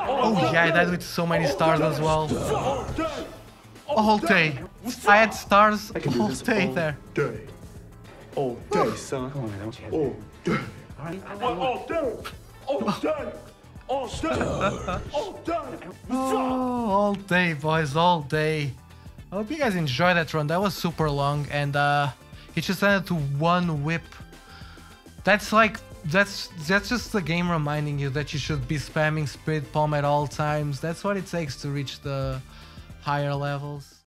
Oh yeah, that with so many stars as well. A whole day. I had stars a I can do this day all there. day. All day, son. All day. All done. All done. All done. [LAUGHS] All done. Oh, all day, boys, all day. I hope you guys enjoyed that run. That was super long, and uh, it just ended to one whip. That's like that's that's just the game reminding you that you should be spamming Spirit Palm at all times. That's what it takes to reach the higher levels.